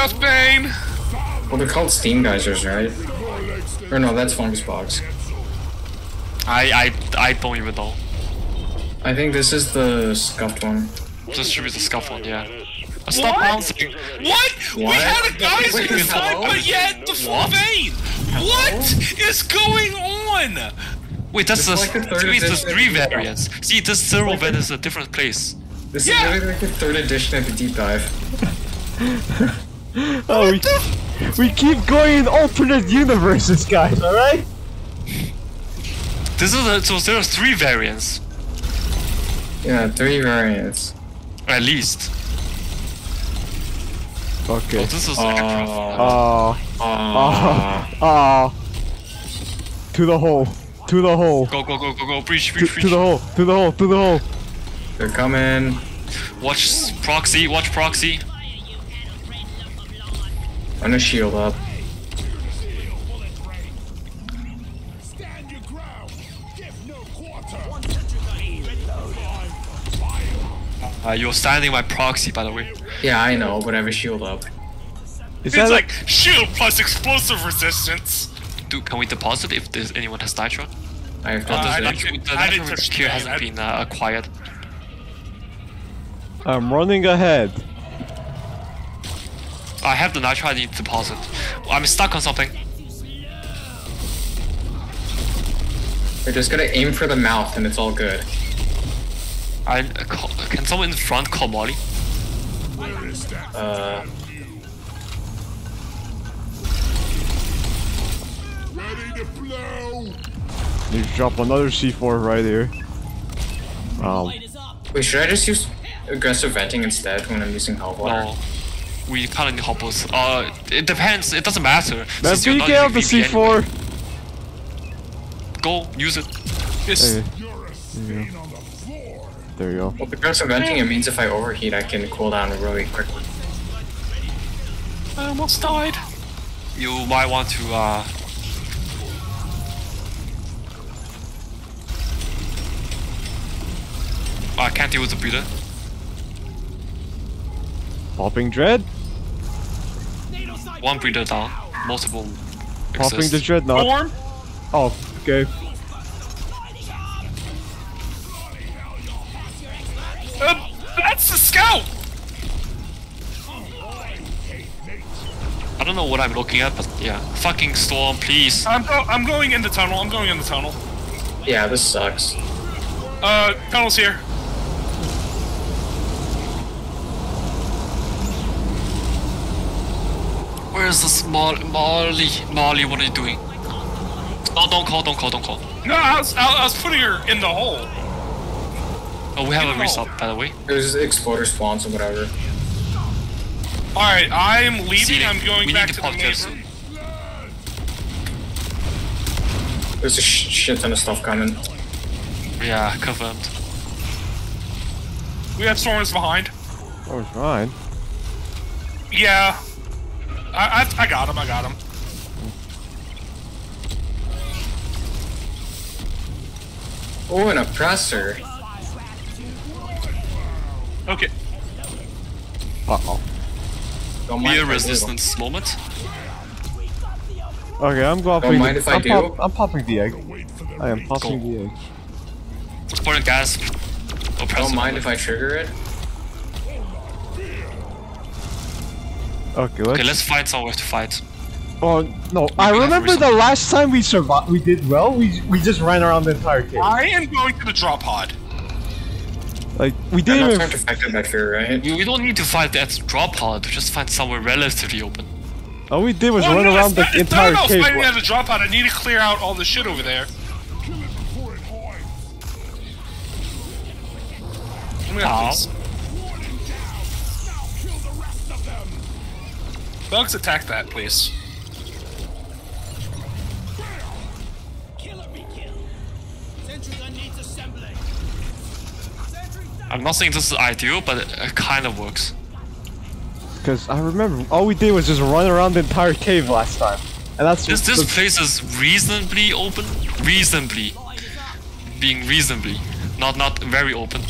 Scuff Bane! Well, they're called steam geysers, right? Or no, that's fungus box. I I I don't even know. I think this is the scuffed one. This should be the scuffed one, yeah. Uh, Stop bouncing. What? We What? had a geyser Wait, inside, hello? but yet the full vein! What is going on? Wait, that's It's the like the third three, there's three of the deep variants. See, this zero vet is a different place. This Yeah. is literally like the third edition of the deep dive. Oh, we, we keep going in alternate universes, guys. All right. This is a, so there are three variants Yeah, three variants. at least. Okay. Oh, this is like a prof- Oh, Ah. oh. To the hole. To the hole. Go go go go go! Breach To, breach to the hole. To the hole. To the hole. They're coming. Watch proxy. Watch proxy. I'm gonna shield up. Stand your ground. Give no quarter. Uh, you're standing my proxy, by the way. Yeah, I know, but I have a shield up. Is It's that like shield plus explosive resistance. Do can we deposit if there's anyone has nitro? I have Oh, Uh, the I nitro, didn't- the I didn't nitro touch here hasn't I- been uh, acquired. I'm running ahead. I have the nitro. I need to deposit. I'm stuck on something. We're just gonna aim for the mouth and it's all good. I uh, call, can someone in front call Molly? Uh, Ready to blow. You drop another C4 right here. Um, wait, should I just use aggressive venting instead when I'm using hot water? No. We kind of need hoppers. Uh, it depends. It doesn't matter. man, since you're PK out the using VP anyway. C4. Go use it. Yes. Hey, You're a the floor. there you go. With aggressive venting, it means if I overheat, I can cool down really quickly. I almost died. You might want to uh. I can't deal with the breeder. Popping dread. One breeder down. Multiple. Popping exist. the dreadnought. Storm? Oh, okay. Uh, that's the scout! I don't know what I'm looking at, but yeah. Fucking storm, please. I'm, go I'm going in the tunnel. I'm going in the tunnel. Yeah, this sucks. Uh, tunnel's here. Where's this Molly? Molly, Molly, what are you doing? Oh, don't call, don't call, don't call. No, I was, I, I was putting her in the hole. Oh, we have a No. reset, by the way. There's exploder spawns or whatever. Alright, I'm leaving. Seating. I'm going we back need to to the pop main this. room. There's a sh shit ton of stuff coming. Yeah, confirmed. We have storms behind. Oh, fine. Yeah. I, I, I got him, I got him. Oh, an oppressor. Okay. Uh oh. Don't mind Mere if I do. resistance moment. Okay, I'm popping. Don't mind the, if I I'm, do. pop, I'm popping the egg. Wait for them. I am popping Go. the egg. Important gas. Don't mind if I trigger it. Okay, let's. Okay, let's find somewhere to fight. Oh no! I remember the last time we survived. We did well. We we just ran around the entire cave. I am going to the drop pod. Like we I'm didn't even. trying to affected by fear, right? We, we don't need to fight that drop pod, just find somewhere relatively open. All we did was Well, run no, around it's the not, it's entire not about cave. fighting at the drop pod. I need to clear out all the shit over there. Kill it before it hides. Let me Bugs, attack that, please. Killer be killed. Sentry gun needs assembling. Sentry down. I'm not saying this is ideal, but it, it kind of works. Because I remember all we did was just run around the entire cave last time, and that's This this place is reasonably open. Reasonably, being reasonably, not not very open.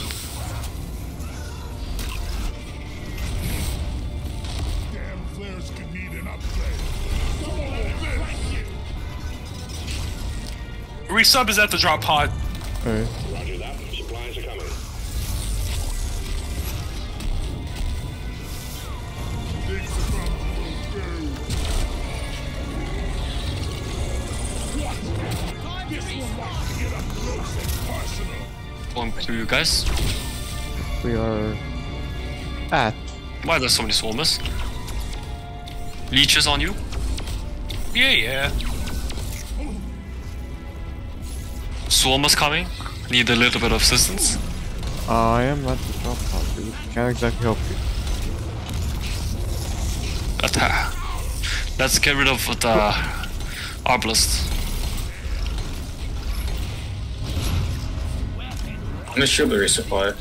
Resub is at the drop pod. Alright. Roger that. Supplies are coming. Things are about to go through. One wants to get up close and personal. Going to you guys. We are at. Why are there so many swarmers? Leeches on you? Yeah, yeah. Swarmers coming? Need a little bit of assistance? I am at the drop pod, dude. Can't exactly help you. Attack. Uh, let's get rid of the Arbalest. I'm gonna shield the resupply.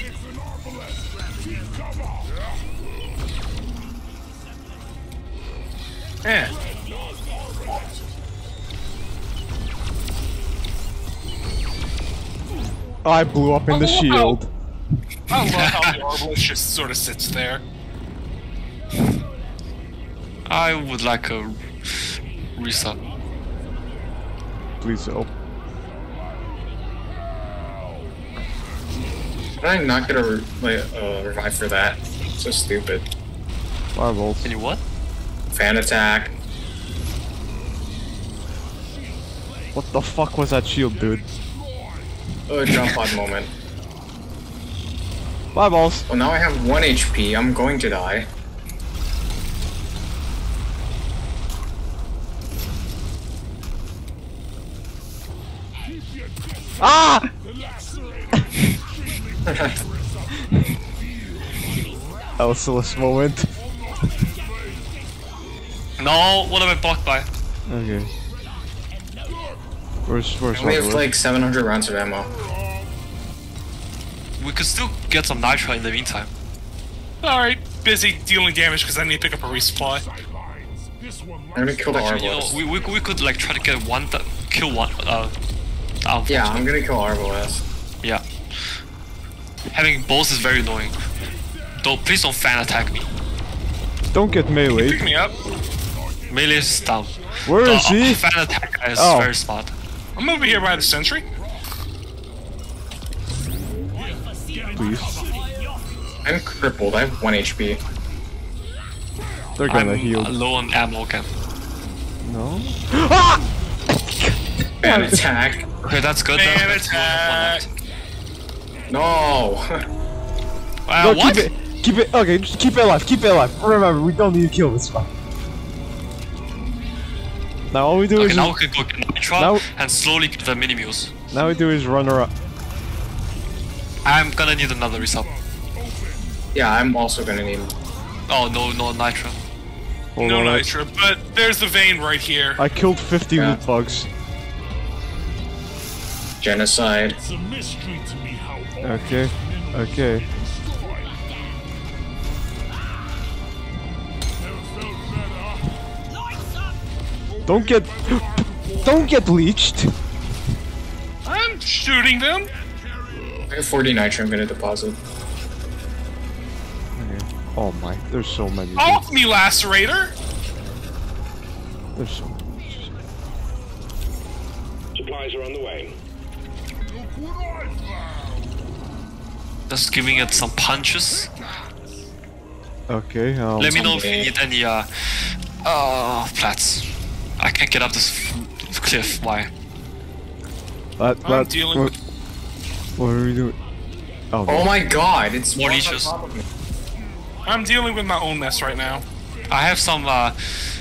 Yeah. I blew up in the Oh, wow. shield. I love how the Arbalest just sort of sits there. I would like a reset. Please help. Can I not get a re- like, uh, revive for that? So stupid. Fireballs. Can you what? Fan attack. What the fuck was that shield, dude? Oh, jump pod moment. Fireballs. Well, now I have 1 HP. I'm going to die. Ah! that was still a moment. No, what am I blocked by? Okay. Where's where's We have Hardwood? like 700 rounds of ammo. We could still get some nitro in the meantime. Alright, busy dealing damage because I need to pick up a resupply. Sidelines. This I'm gonna kill the Actually, you know, Arbalest. we, we, we could like try to get one, th- kill one. Uh, Yeah, I'm gonna kill Arbalest. yeah. Having both is very annoying. Don't please don't fan attack me. Don't get melee. Pick me up. Melee is down. Where The is he? uh, fan attack guy is Oh. very smart. I'm over here by the sentry. Please. I'm crippled. I have 1 HP. They're gonna I'm heal. low on ammo again. No? Fan attack. Okay, that's good. Fan That's- that's attack. No. Uh, no, what? keep it. Keep it. Okay, just keep it alive. Keep it alive. Remember, we don't need to kill this one. Now all we do Okay, is now we can go get nitro Now- and slowly get the mini mules. now we do is run around. I'm gonna need another resub. Yeah, I'm also gonna need. Oh no, no nitro. Hold no on, I- nitro, but there's the vein right here. I killed 50 Yeah. root bugs. Genocide. It's a mystery to me how Okay, okay. Don't get, don't get bleached. I'm shooting them. I have 40 nitro. I'm gonna deposit. Oh my, there's so many. dude. Off me, lacerator. There's so many. Supplies are on the way. Look what I found. Just giving it some punches. Okay, um, Let me know if you need any uh uh plats. I can't get up this f- cliff. Why? that, I'm dealing what, with- what are we doing? Oh, Oh my god, it's More on leeches. top of me. I'm dealing with my own mess right now. I have some uh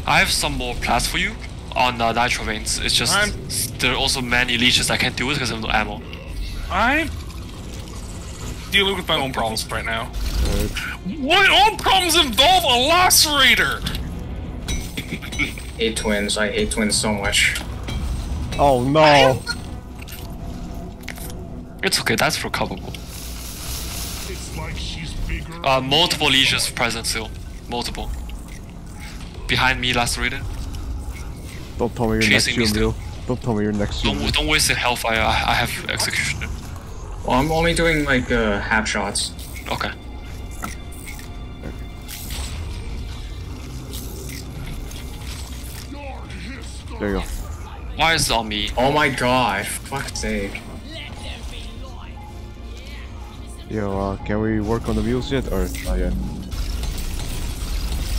I have some more plats for you on uh, nitro veins. It's just I'm- there are also many leeches I can't deal with because I have no ammo. I'm dealing with my own problems right now. My own problems involve a lacerator. I hate twins. I hate twins so much. oh no. It's okay. That's recoverable. It's like she's bigger. Uh, multiple leeches present still. Multiple. Behind me, lacerated. Don't tell me you're next to him, Don't tell me you're next to Don't him. don't waste the hellfire. I, I have executioner. Well, I'm only doing like uh, half shots. Okay. There you go. Why is it on me? Oh my god, fuck's sake. Yo, uh, can we work on the wheels yet, or not yet?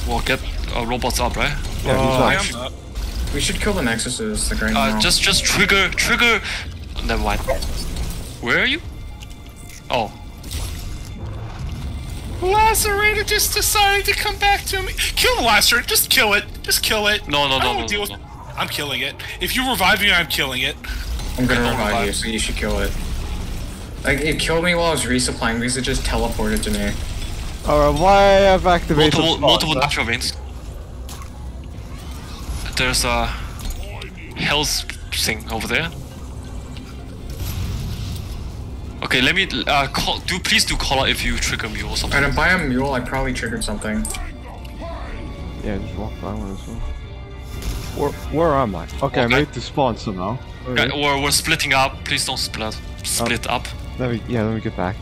Well, get uh, robots up, right? Yeah, I he's up. up. We should kill the Nexuses, like right Uh, now. just just trigger trigger. Never mind. Where are you? Oh, Lacerator just decided to come back to me. Kill the Lacerator. Just kill it. Just kill it. No, no, I no, no, deal no, with- I'm killing it. If you revive me, I'm killing it. I'm gonna Don't revive you, so you should kill it. Like, it killed me while I was resupplying because it just teleported to me. Alright, why have activated multiple spawns, multiple huh? natural veins. There's a health thing over there. Okay, let me uh call. Do please do call out if you trigger me or something. And by a mule, I probably triggered something. Yeah, just walk by one as well. Where, where am I? Okay, I made the spawn somehow. Okay, Okay. or we're splitting up. Please don't split split up. Let me, yeah, let me get back.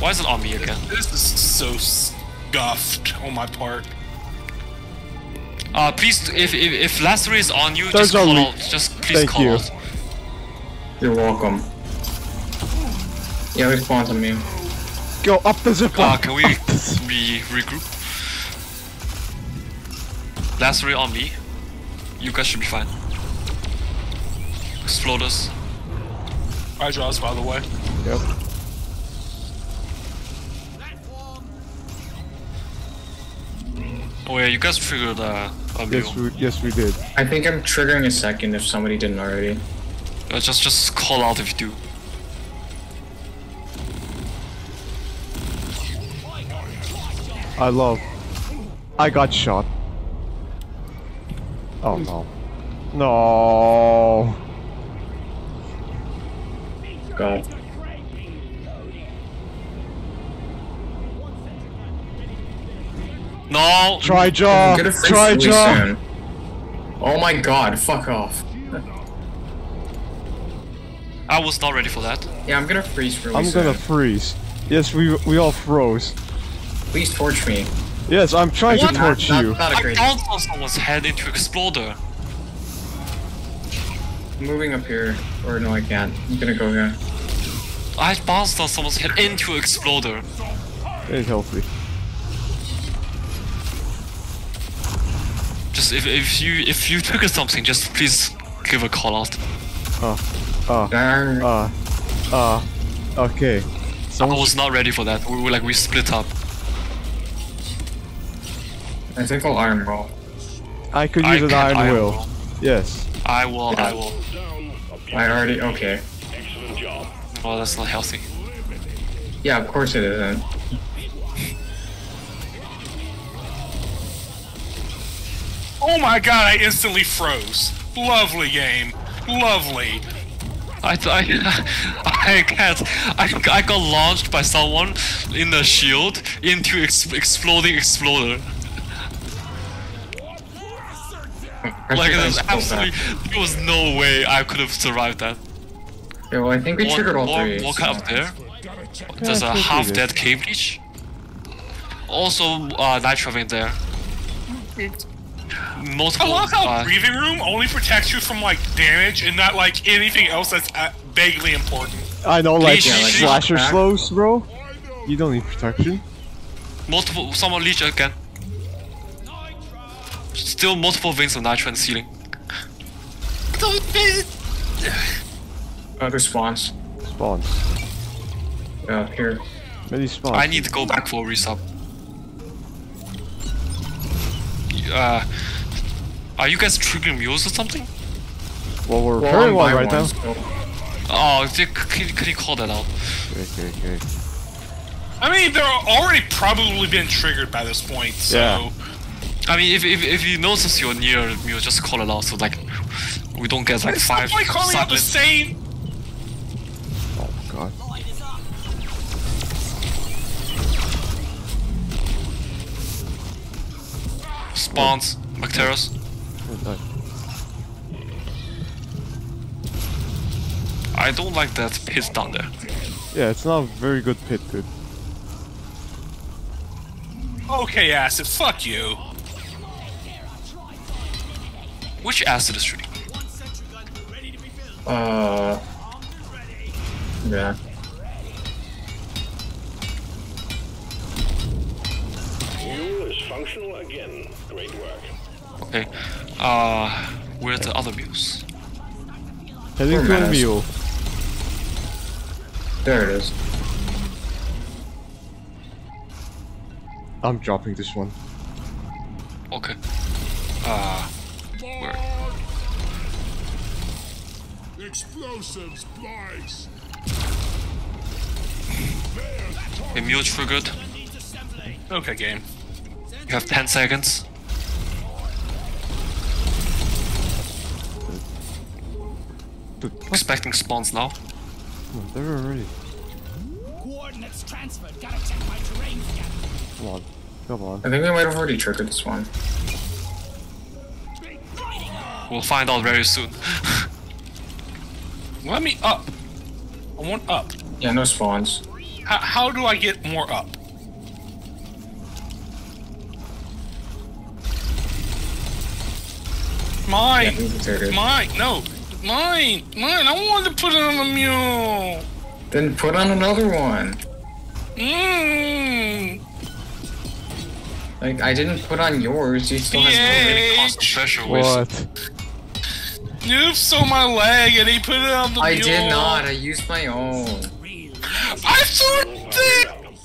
Why is it on me again? This is so scuffed on my part. Uh, please, if if, if Lacery is on you, There's just call only- out. Just please Thank call you. out. You're welcome. Yeah, they spawned on me. Go up the zip Uh, line! can we Up the zip- we regroup? Lacery on me. You guys should be fine. Exploders. Hydras, by the way. Yep. Oh yeah, you guys triggered uh, a. Yes, we, yes, we did. I think I'm triggering a second if somebody didn't already. Uh, just just call out if you do. I love. I got shot. Oh no. No. God. No. Tri-Jaw. Get a free Tri-Jaw. soon. Oh my god, fuck off. I was not ready for that. Yeah, I'm gonna freeze really I'm soon. gonna freeze. Yes, we we all froze. Please torch me. Yes, I'm trying What? to torch not, you. Not, not a I great. bounced on someone's head into exploder. Moving up here. Or no, I can't. I'm gonna go here. I bounced on someone's head into exploder. It's healthy. Just if if you if you trigger something, just please give a call out. Ah, Darn. ah, ah. Okay. I was not ready for that. We were like we split up. I think I'll iron roll. I could I use an iron iron will. roll. Yes. I will. I will. I already. Okay. Excellent job. Well, that's not healthy. Yeah, of course it isn't. Oh my god, I instantly froze. Lovely game. Lovely. I, I, I can't. I, I got launched by someone in the shield into ex- exploding exploder. I Like there's spilled that. absolutely there was no way I could have survived that. Yeah, well, I think we Walk, triggered all walk, three. walk so- up there. There's Yeah, a I half dead cave leech. Also, uh, nitro vein there. I Multiple. love how Uh, breathing room only protects you from like damage and not like anything else that's uh, vaguely important. I know, like, yeah, like slasher slows, bro. You don't need protection. multiple. Someone leech again. Still multiple veins of nitro in the ceiling. Other spawns. Spawns. Yeah, here. Many spawns. I need to go back for a resub. Uh, are you guys triggering mules or something? Well, we're Well, repairing I'm one right now. so- Oh, c- can, can you call that out? Okay, okay, okay. I mean, they're already probably been triggered by this point, so. Yeah. I mean, if, if, if you notice you're near the mule, just call it out so like we don't get like It's five not like calling out the same. Oh god. spawns, Bacteros. Good. I don't like that pit down there. Yeah, it's not a very good pit, dude. Okay, acid, fuck you. Which acid is shooting? One sentry gun ready to be filled. Uh, yeah. Mule is functional again. Great work. Okay. Uh, where are the other mules? Heading Poor to a mule. There it is. I'm dropping this one. Explosives, boys. A mule triggered. Gun needs assembly. Okay, game. You have 10 seconds. Dude, what? Expecting spawns now. Come on, they're already. Coordinates transferred. Gotta check my terrain scanner. Come on. Come on. I think we might have already triggered this one. We'll find out very soon. Let me up. I want up. Yeah, no spawns. How, how do I get more up? Mine. we triggered. Mine. No. Mine. Mine. I wanted to put it on the mule. Then put on another one. Mmm. Like, I didn't put on yours. You still have Yay. Constant pressure waste. What? You stole my leg and he put it on the I mule. did not. I used my own. I.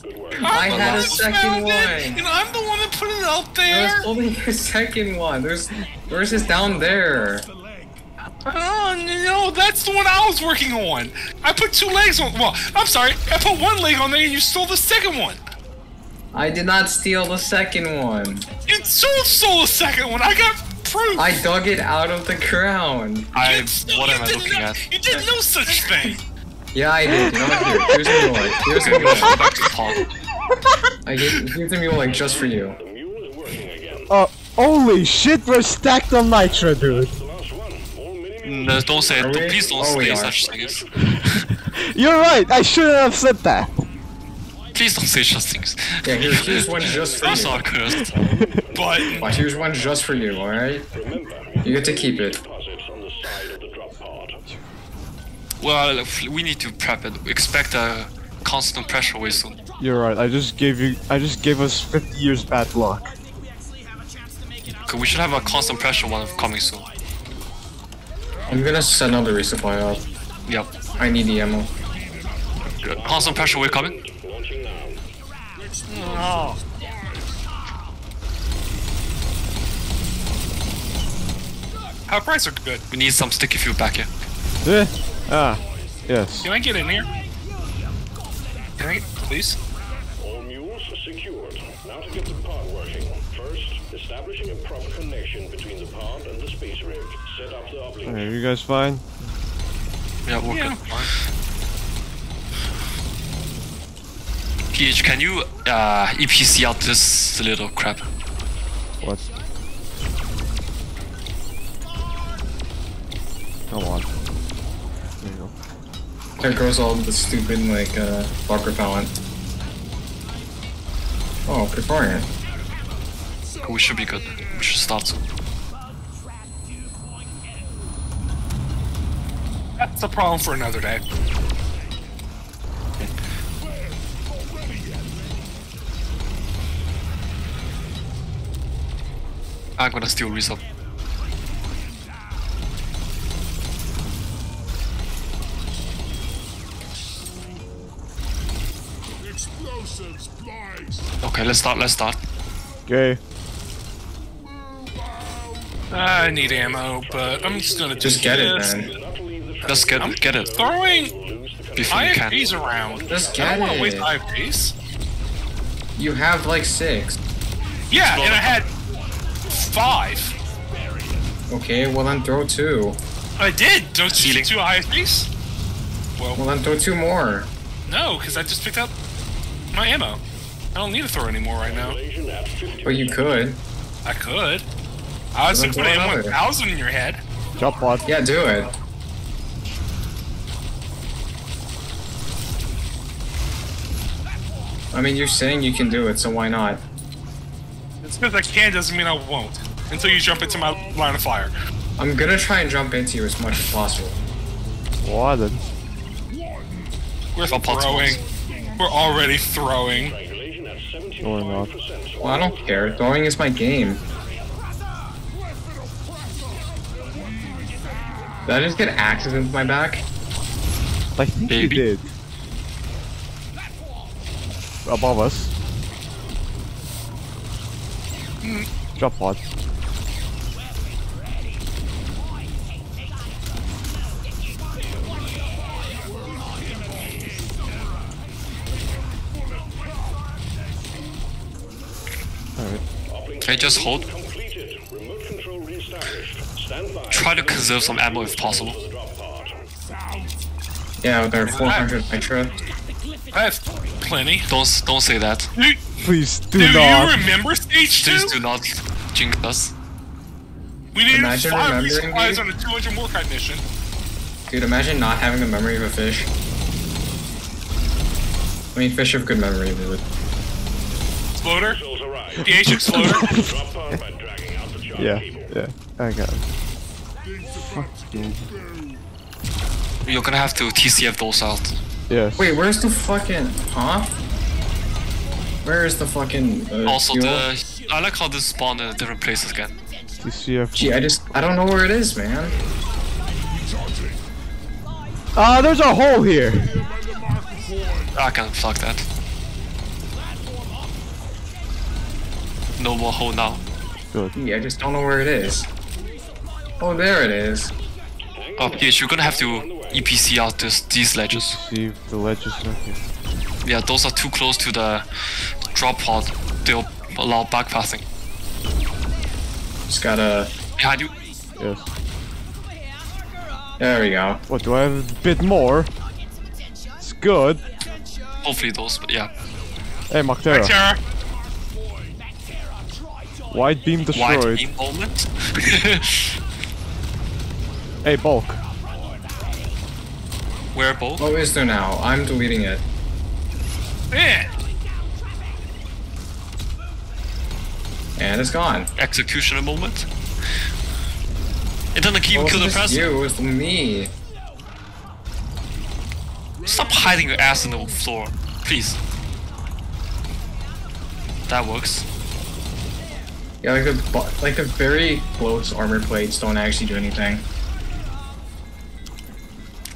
Good work. I had a second found it, one. and I'm the one that put it out there. There's only a second one. There's, yours is down there. Oh no, that's the one I was working on. I put two legs on. Well, I'm sorry, I put one leg on there, and you stole the second one. I did not steal the second one. You stole, stole the second one. I got proof. I dug it out of the ground. I, You what you am I looking no- at? You did no such thing. Yeah, I did. You know what? Here, here's a mule leg. Here's a Okay, mule go leg. back to the. I gave, here's a mule leg just for you. The mule is working again. Uh, holy shit, we're stacked on nitro, dude. The last one. More mini No, don't say it. Please don't Oh, say such things. You're right, I shouldn't have said that. Please don't say such things. Yeah, here, here's one just for Those you. are cursed. But Watch, here's one just for you, alright? You get to keep it. deposits on the side of the drop pod. Well, we need to prep it. Expect a constant pressure way soon. You're right, I just gave you- I just gave us 50 years bad luck. We actually have a chance to make it out. 'Cause We should have a constant pressure one coming soon. I'm gonna set another resupply up. Yep. I need the ammo. Good. Constant pressure wave coming. Launching now. our price are good. We need some sticky fuel back here. Eh? Ah, yes. Can I get in here? Can I, please? All mules secured. Now to get the pod working. First, establishing a proper connection between the pod and the space rig. Set up the uplink. Are you guys fine? Yeah, we're Yeah. good. PH, can you uh, EPC out this little crap? What? Come on. There you go. There goes all the stupid, like, uh, block repellent. Oh, preparing it. We should be good. We should start soon. That's a problem for another day. I'm gonna steal resub. Explosives. Okay, let's start. Let's start. Okay. I need ammo, but I'm just gonna do Just get it, this. man. Not to leave the Let's get get it Throwing lose the before you can. IFPs around. Just I get don't want to waste. IFPs. You have, like, six. Yeah, and I had five. Okay, well then throw two. I did! Don't you Healing. two high threes? Well, well then throw two more. No, because I just picked up my ammo. I don't need to throw anymore right now. But you could. I could. I was gonna put another. one thousand in your head. Jump pod. Yeah, do it. I mean, you're saying you can do it, so why not? It's because I can doesn't mean I won't. Until you jump into my line of fire. I'm gonna try and jump into you as much as possible. Why then? We're Not possible. throwing. We're already throwing. Triangulation at No, we're not. 75%. Well, I don't care. Throwing is my game. Did I just get axes into my back? I think Baby. you did. Above us. Mm. Drop pod. Can I just hold? Completed. Remote control reestablished. Stand by. Try to conserve some ammo if possible. For the drop pod. Yeah, with our 400 nitro. I have plenty. Don't don't say that. Please do, do not. you remember stage two? Please do not jinx us. We needed Imagine five remembering resupplies on a 200 Morkite mission. Dude, imagine not having the memory of a fish. I mean, fish have good memory, dude. Exploder? Missiles arrive. DH Exploder? drop pod by dragging out the charge Yeah, yeah. I got it. You're gonna have to TCF those out. Yes. Wait, where's the fucking... Huh? Where is the fucking... Uh, Also, fuel? the I like how this spawned in different places again. TCF. Gee, I just... I don't know where it is, man. Ah, there's a hole here. I can't. fuck that. No more hole now. Good. Gee, I just don't know where it is. Oh, there it is. Oh, yes, you're gonna have to EPC out this these ledges. See the ledge is okay. Yeah, those are too close to the drop pod. They'll allow backpassing. Just gotta... Behind you. Yes. There we go. What, do I have a bit more? It's good. Hopefully those, but yeah. Hey, Mactera. Terra. White beam White destroyed. beam moment. Hey, bulk. Where both? What is there now? I'm deleting it. Yeah. And it's gone. Executioner moment. It doesn't keep It oh, kill the just press. you, it was me. Stop hiding your ass in the floor, please. That works. Yeah, like the bu- like the very close armor plates don't actually do anything.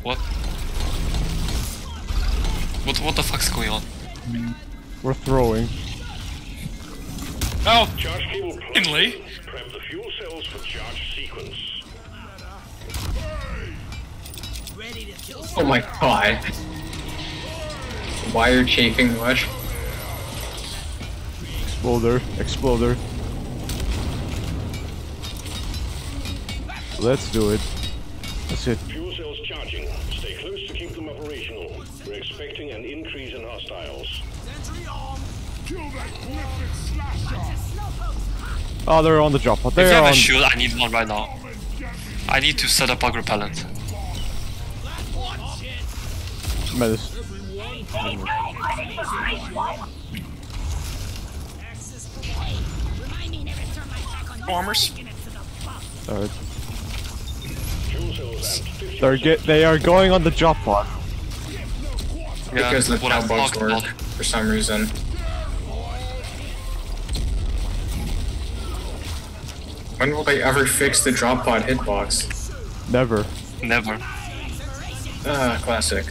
What? What? What the fuck's going on? We're throwing. Oh, Charge cable Finley. Prep the fuel cells for charge sequence. Oh my god. Why are chafing much? Exploder. Exploder. Let's do it. That's it. Fuel cells charging. Stay close to keep them operational. We're expecting an increase in hostiles. Kill that Glyphid slasher! Oh, they're on the drop pod. If They're have on. a shield, I need one right now. I need to set up bug repellent. Medis. Farmers. Alright. They're get. They are going on the drop pod. Yeah, Because the what I cow bugs work about. for some reason. When will they ever fix the drop pod hitbox? Never. Never. Ah, classic.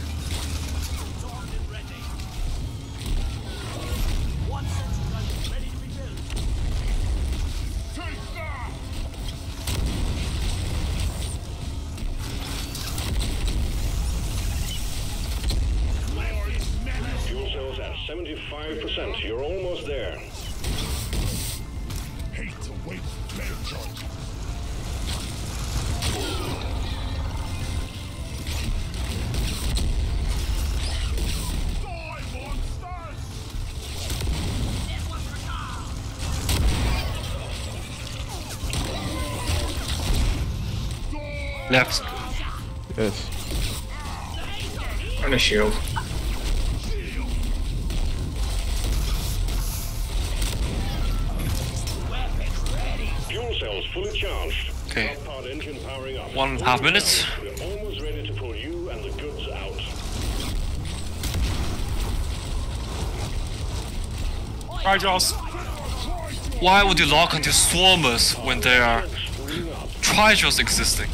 Left. Yes. And a shield. Fuel cells fully charged. Okay. One and a half minutes. almost ready to pull you and the Right, Jaws. Why would you lock onto swarmers when there are treasures existing?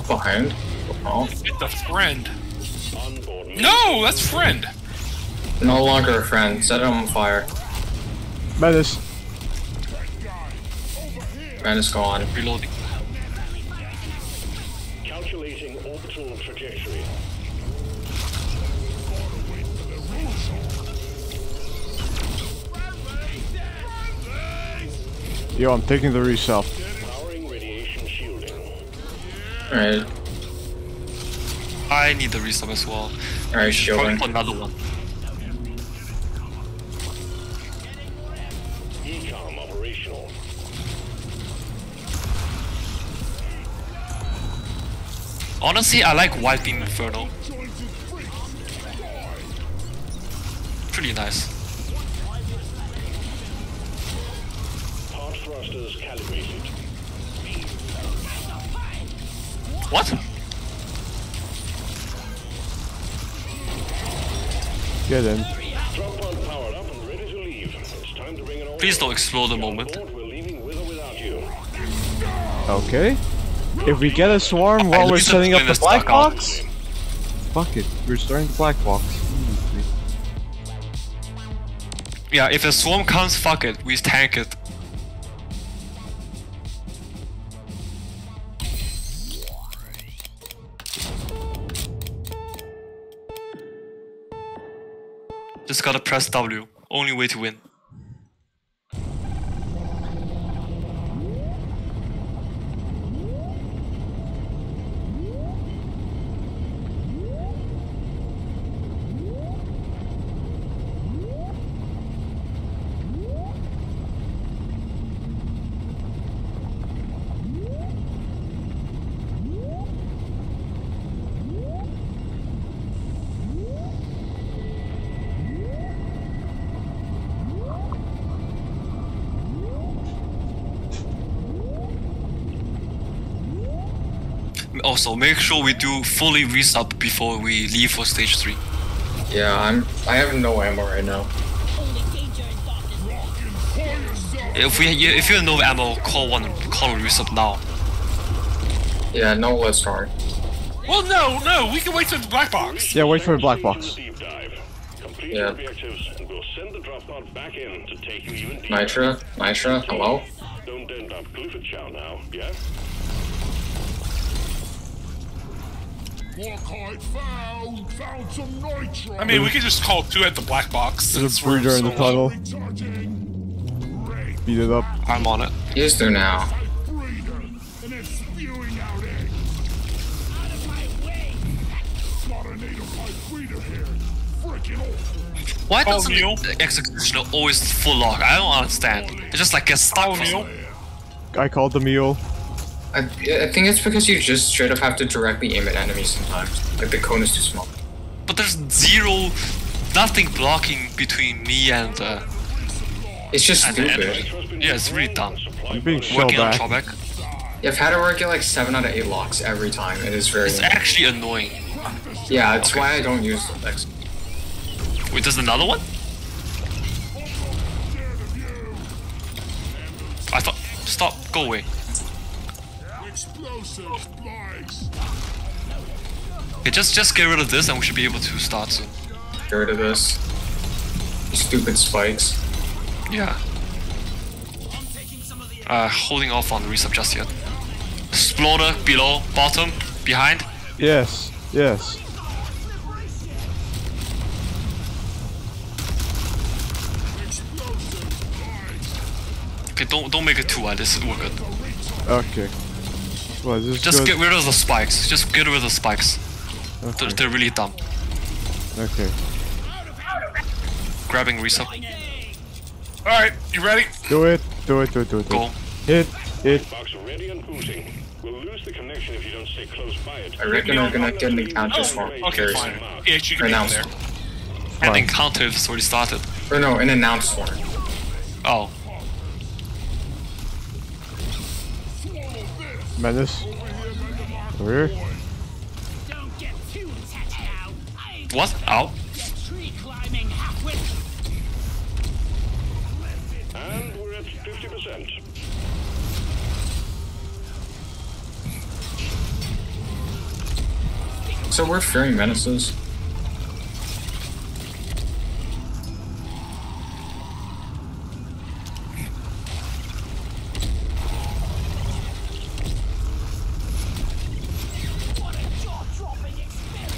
Fell behind. Oh, Hit the friend. No, that's friend. no longer a friend. Set it on fire. Menace. Man is gone. Reloading. Calculating orbital trajectory. Yo, I'm taking the resub. Powering radiation shielding. Alright, I need the resub as well. alright, Probably shielding. put another one. ECOM operational. Honestly, I like wiping Inferno. Pretty nice. Bring it all Please don't in. explode the moment. board, We're leaving with or without you. Okay. If we get a swarm while we're setting up the black box, fuck it. We're starting the black box. Yeah, if a swarm comes, fuck it. We tank it. Just gotta press W. Only way to win. Also, make sure we do fully resub before we leave for stage 3. Yeah, I'm. I have no ammo right now. If we if you have no ammo, call one call a resub now. Yeah, no, let's start. Well, no, no, we can wait for the black box. Yeah, wait for the black box. with the Deep dive. Complete Yeah. your objectives, and we'll send the drop pod back in to take you even deeper. Nitra, Nitra, hello. Don't end up Clifford Chow now, yeah? Lockhart found! Found some nitro! I mean, we could just call two at the black box. There's since a breeder in the tunnel. Recharging! Beat it up. I'm on it. He's through now. Type breeder! And it's spewing out of my way! Got a Naedocyte breeder here! Freaking awful! Why Oh, doesn't Neil. the executioner always full lock? I don't understand. It just like gets stuck. Oh, for I called the mule. I, I think it's because you just straight up have to directly aim at enemies sometimes. Like the cone is too small. But there's zero, nothing blocking between me and uh, It's just and stupid. enemy. Yeah, it's really dumb. I'm being shelled Working on back. drawback. Yeah, I've had to work at like seven out of eight locks every time. It is very. It's actually annoying. Yeah, it's why I don't use the X. Wait, there's another one? I thought. Stop. Go away. Explosive spikes! Okay, just just get rid of this, and we should be able to start soon. Get rid of this. Stupid spikes. Yeah. Uh, holding off on the resub just yet. Exploder below, bottom, behind. Yes, yes. Okay, don't don't make it too wide. This is we're good. Okay. Well, this Just good. get rid of the spikes. Just get rid of the spikes. They're, they're really dumb. okay. Grabbing resub. Alright, you ready? Do it. Do it. Do it. Do it. Go. Hit. Hit. Box ready and booting. We'll lose the connection if you don't stay close by it. I reckon we're gonna get an encounter Oh, swap. okay, fine. Yeah, you can be Announced. there. And Fine. encounter has already started. Or no, an announced one. Oh. Menace. Over here. Don't get too attached now. I ain't What? Ow. tree climbing halfwit. And we're at 50%. So we're fearing menaces.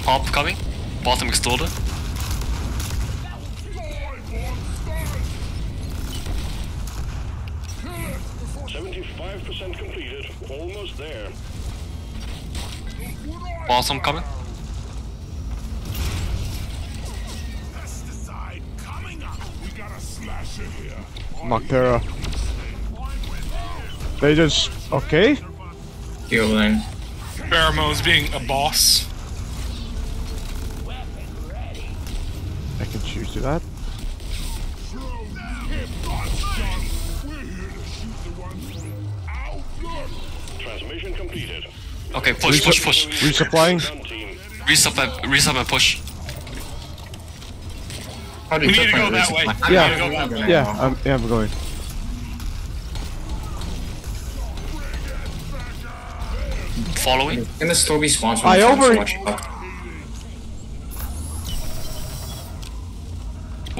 Pop coming. Bottom exploder. Seventy-five percent completed. Almost there. Bottom coming. Pesticide coming up. We got a slasher here. They just okay. Healing. Pheromones being a boss. I can choose to that. We're here to shoot the ones out. Look. Transmission completed. Okay, push, push, push. Resupplying. Done, team. Resub and, resub and push. How do We you need to go that way. resupply? We Yeah. need to go that way. Yeah, I'm, yeah, I'm going. Following. Gonna still be sponsored. I from over- Swatch Up.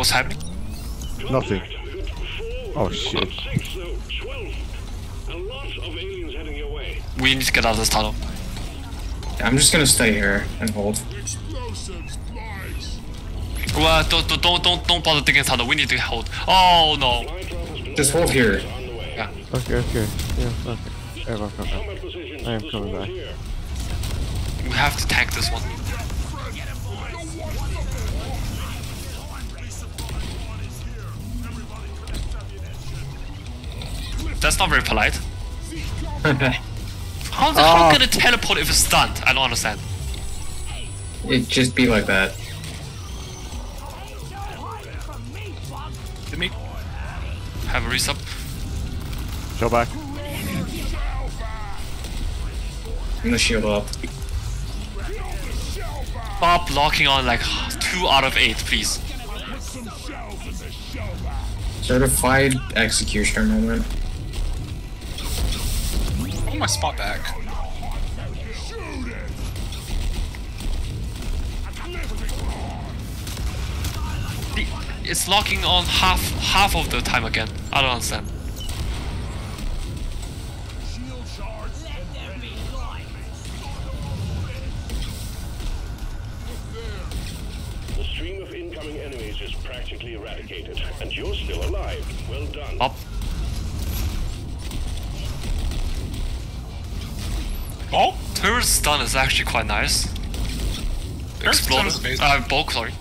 What's happening? Nothing. Oh shit. six, though. Twelve. A lot of aliens heading your way. We need to get out of this tunnel. I'm just gonna stay here and hold. Explosives, flies. Well, don't, don't, don't, don't, don't bother digging tunnel. We need to hold. Oh no. Flight drop has been Just hold here. on the way. Yeah. Okay, okay. Yeah, okay. Yeah, okay, okay. Combat. I am coming back. We have to tank this one. That's not very polite. How the Ah. hell can it teleport if it's stunned? I don't understand. It just be like that. Did me? Have a resub. Go back. I'm gonna shield up. Stop locking on like two out of eight, please. Certified executioner moment. Want my spot back. It's locking on half half of the time again. I don't understand. Stun is actually quite nice. Turret stun Exploder. is amazing. Uh, bulk, sorry.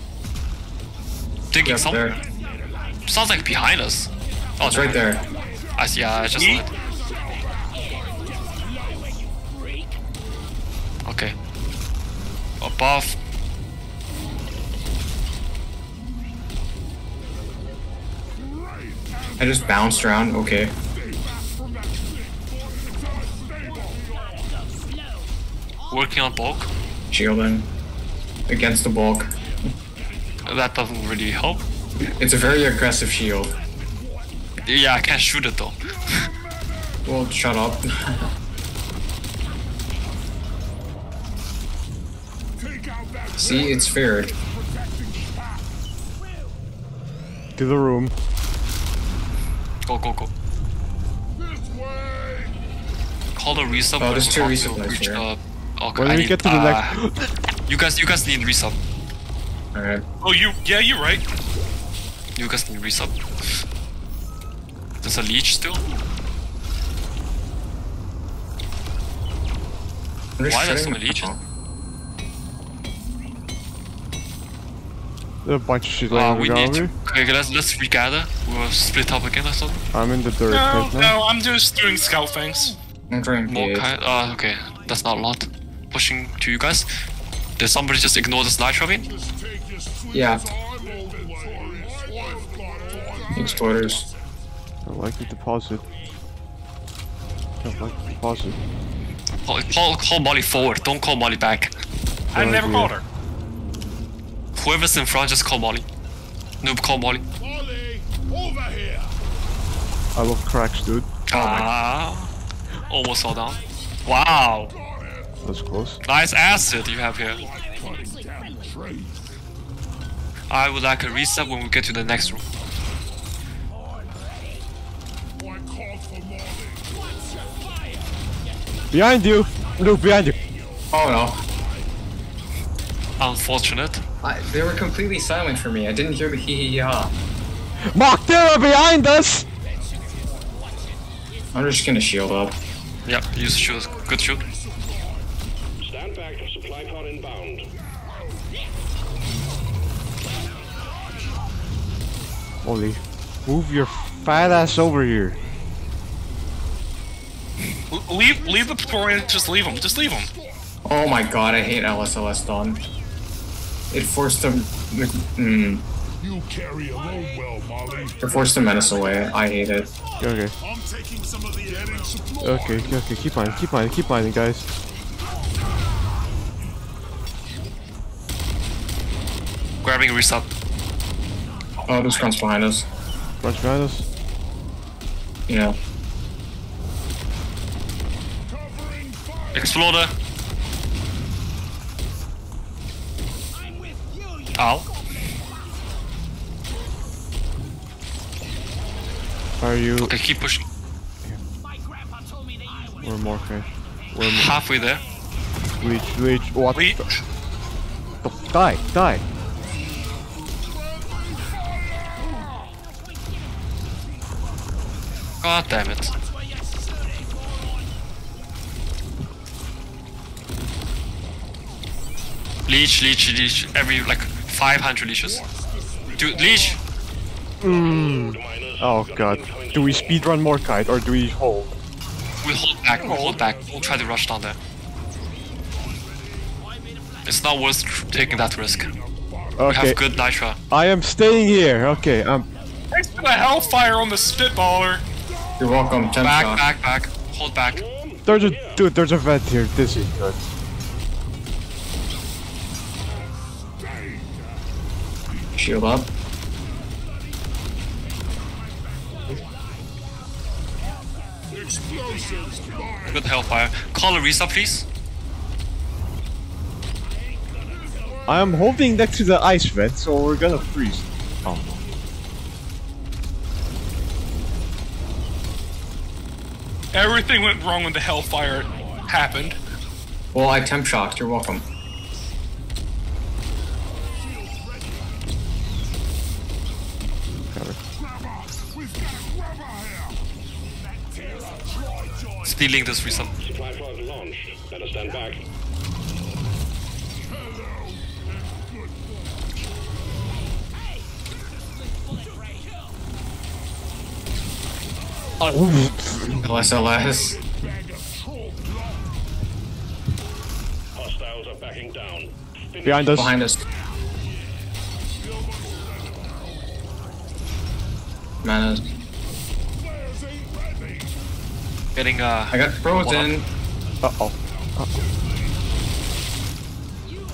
Digging Yep, somewhere. there. Sounds like behind us. Oh, It's right there. I see. Yeah, I just saw Yeet. it. Okay. Above. I just bounced around. Okay. Working on bulk. Shielding. Against the bulk. That doesn't really help. It's a very aggressive shield. Yeah, I can't shoot it though. Well, shut up. Take out that See, it's fair. To the room. Go, go, go. this way. Call the resub. Oh, when there's we two talk resub to lights reach, here. uh, okay, When I we need, get to the uh, next. You guys, you guys need resub. Alright. Oh, you? Yeah, you're right. You guys need resub. There's a leech still. I'm Why there's shooting so many leeches? There's a bunch of shit Uh, laying we on the need to. here. Okay, let's let's regather. We'll split up again or something. I'm in the dirt No, right now. no, I'm just doing scout things. I'm trying More kind. Uh, okay, that's not a lot. Pushing to you guys. Did somebody just ignore this nitro beam? Just take Yeah. time. I've got all Exploders. I like the deposit. I like the deposit. Call, call, call Molly forward. Don't call Molly back. I Good never idea. called her. Whoever's in front, just call Molly. Noob, call Molly. Molly, over here. I love cracks, dude. Ah, almost all down. Wow, That's close. nice acid you have here. I would like a reset when we get to the next room. I called for Molly. Behind you! Luke, behind you! Oh no. Unfortunate. I, they were completely silent for me. I didn't hear the hee hee ha. Mark, they're behind us! I'm just gonna shield up. Yep, use the shoot. Good shoot. Inbound. Molly, move your fat ass over here. L- Leave, leave the Praetorians. Just leave them. Just leave them. Oh my god, I hate LSLS Dawn. It forced them. Mm, You carry a load well, Molly. it forced the menace away. I hate it. Okay, I'm taking some of the okay, okay, okay, keep mining, keep mining, keep mining, guys. Grabbing reset. Oh, this comes behind us. Bunch behind us. Yeah. Covering fire. Exploder. Ow. Are you? Okay, keep pushing. We're more okay. We're more. Halfway there. Leech, leech, what? Leech. the- Die, die. God damn it. Leech, leech, leech. Every like 500 leeches. Dude, leech. Oh god. Do we speedrun Morkite or do we hold? We hold back. We hold back. We'll try to rush down there. It's not worth taking that risk. We Okay, have good nitra. I am staying here. Okay, um, Thanks for the hellfire on the spitballer. You're welcome, Temp Back, Shot. back, back. Hold back. there's a dude. There's a vent here. This is Good. Shield up. Explosives. Good hellfire. Call a reset, please. I am holding next to the ice vent, so we're gonna freeze. Everything went wrong when the hellfire happened. Well, I temp shocked. You're welcome. Cover. We've got a grabber here. Stealing this reset. Supply pod launched. Better stand back. LSLS. Hostiles are backing down. Finish Behind us. Behind us. Mana. Flares ain't ready. Getting uh. I got frozen. Uh oh.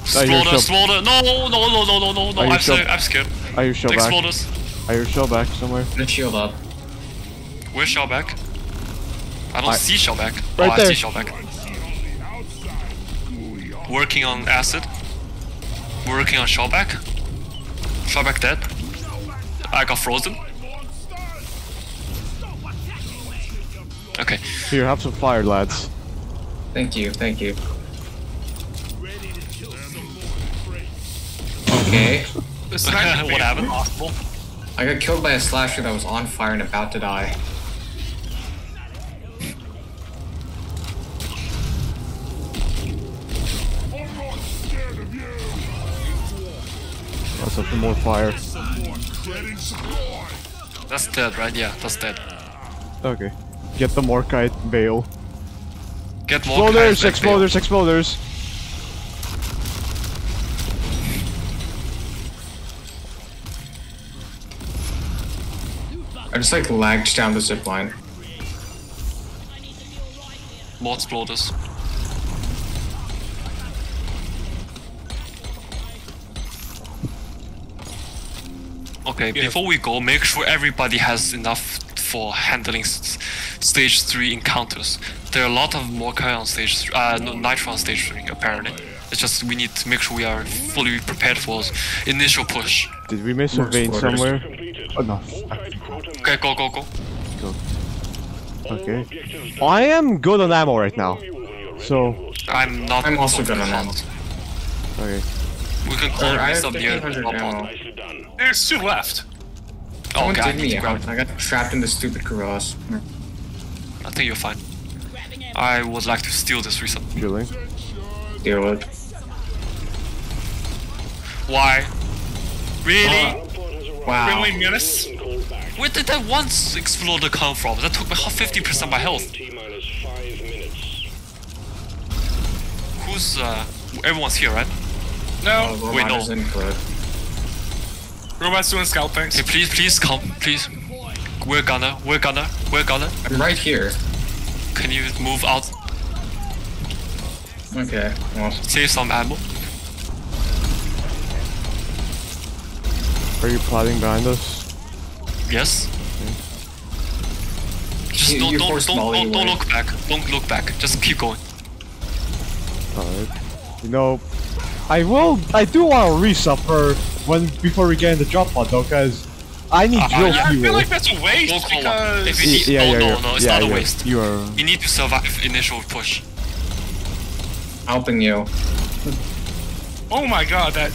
Exploder, shell- exploder. No, no, no, no, no, no, no. I'm, shell- scared. I'm scared. Are you shell back? Exploders. Are you shell back somewhere? Gonna shield up. Where's Shellback? I don't I- see Shellback. Right oh, I there. see Shellback. Working on acid. Working on Shellback. Shellback dead. I got frozen. Okay. Here, have some fire, lads. Thank you, thank you. Okay. This is actually what happened? Possible. I got killed by a slasher that was on fire and about to die. Let's have some more fire. That's dead, right? Yeah, that's dead. Okay. Get the Morkite veil. Get more Exploders, kinds like exploders, exploders. I just like lagged down the zip line. More exploders. Okay, before we go, make sure everybody has enough for handling s- stage 3 encounters. There are a lot of Morkite on stage 3, uh, no, Nitro on stage 3, apparently. It's just we need to make sure we are fully prepared for s- initial push. Did we miss a vein exploders. somewhere? Completed. Oh no. Multi quota Okay, go, go, go. Okay. objectives I am good on ammo right now. you when you're ready. So, I'm not. I'm also so good on ammo. okay. We can call Uh, I up near 1500 drop ammo. pod. Nicely done. There's two left. Oh, Someone okay, I me out. I got trapped in the stupid crevasse. I think you're fine. I would like to steal this reset. Drilling. Deal with. Why? Really? Output has arrived. Wow. Friendly menace. And called back. Where did that one exploder come from? That took me 50% my health. T minus five minutes. Who's, uh, everyone's here, right? No, Oh, wait, Robot no. is input. robots doing scout things. Hey, please, please come, please. We're gonna, we're gonna, we're gonna. I'm right here. Can you move out, Okay. Well, save some ammo? Are you plotting behind us? Yes? Just You- don't, you don't, don't, don't, don't look back. Don't look back. Just keep going. Alright. You know, I will. I do want to resub her when before we get in the drop pod though, cause I need Uh, drill yeah, I feel like that's a waste Don't call up. If because you need, yeah, no, yeah, no, yeah. no, it's yeah, not a waste. You are. You need to survive initial push. helping you. oh my god, that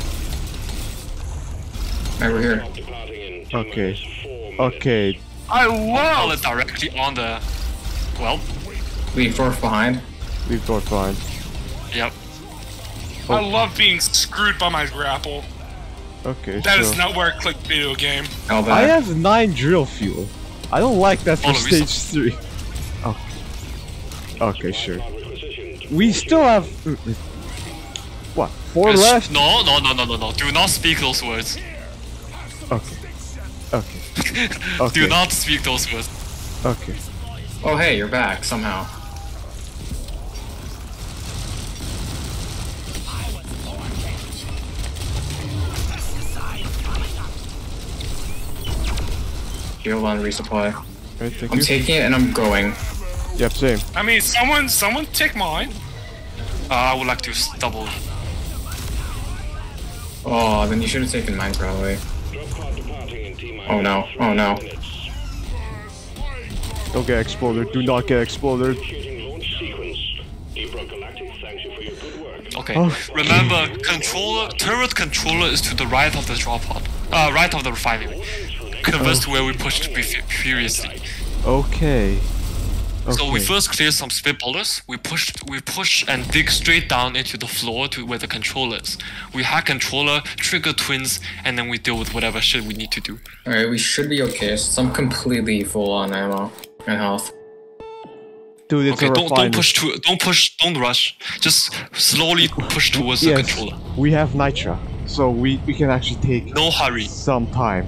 Over here. Departing in T Okay. minus. Okay. I Call love. it directly on the. Well, Leave Dwarf behind. Leave door behind. yep. I love being screwed by my grapple. Okay. That so is not where I click video game. Hell I have nine drill fuel. I don't like that for Follow me, stage three. Oh. Okay, sure. We still have. What? Four Yes. left? No, no, no, no, no, no. Do not speak those words. Okay. Okay. Okay. Do not speak those words. Okay. Oh hey, you're back somehow. Heal on resupply. Right, thank I'm you. taking it and I'm going. Yep, same. I mean, someone, someone take mine. Uh, I would like to double. Oh, then you should have taken mine probably. Drop pod departing in T minus Oh no, Oh no. Don't get exploded. Do not get exploded. Initiating launch sequence. Deep Rock Galactic thanks you for your good work. Okay. Okay. Remember, controller, turret controller is to the right of the drop pod. Uh, right of the refinery. Converse to where we pushed pre- previously. Okay. So we first clear some spitballers. We pushed, we push and dig straight down into the floor to where the controller is. We hack controller, trigger twins, and then we deal with whatever shit we need to do. Alright, we should be okay. So I'm completely full on ammo and health. Dude, it's Okay, a don't don't push to don't push, don't rush. Just slowly push towards the Yes, controller. we have Nitra, so we, we can actually take No hurry. some time.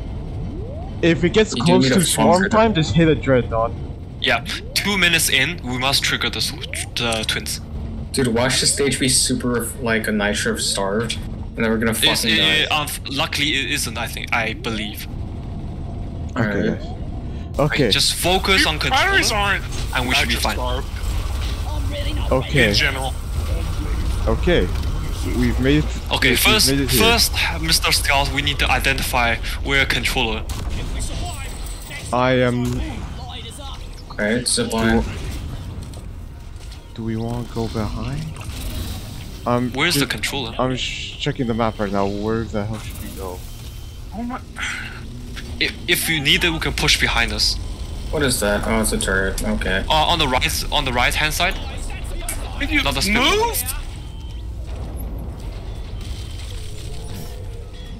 If it gets You close to swarm time, just hit a dreadnought. Yeah, two minutes in, we must trigger the, the twins. Dude, watch the stage be super like a nitro starved. And then we're gonna It's, fucking die. uh, um, luckily, it isn't. I think. I believe. Okay. Alright. guys. Okay. Just focus on Batteries controller, aren't. and we should be fine. starved Okay. In general. Okay. We've made it. Okay, first, made it here. first, Mr. Scout, we need to identify where controller. I am. Okay, zipline. Do we want to go behind? Um. Where's the controller? I'm sh- checking the map right now. Where the hell should we go? Oh my. If, if you need it, we can push behind us. What is that? Oh, it's a turret. Okay. Uh, on the right, on the right hand side. Did you Not a spin. move?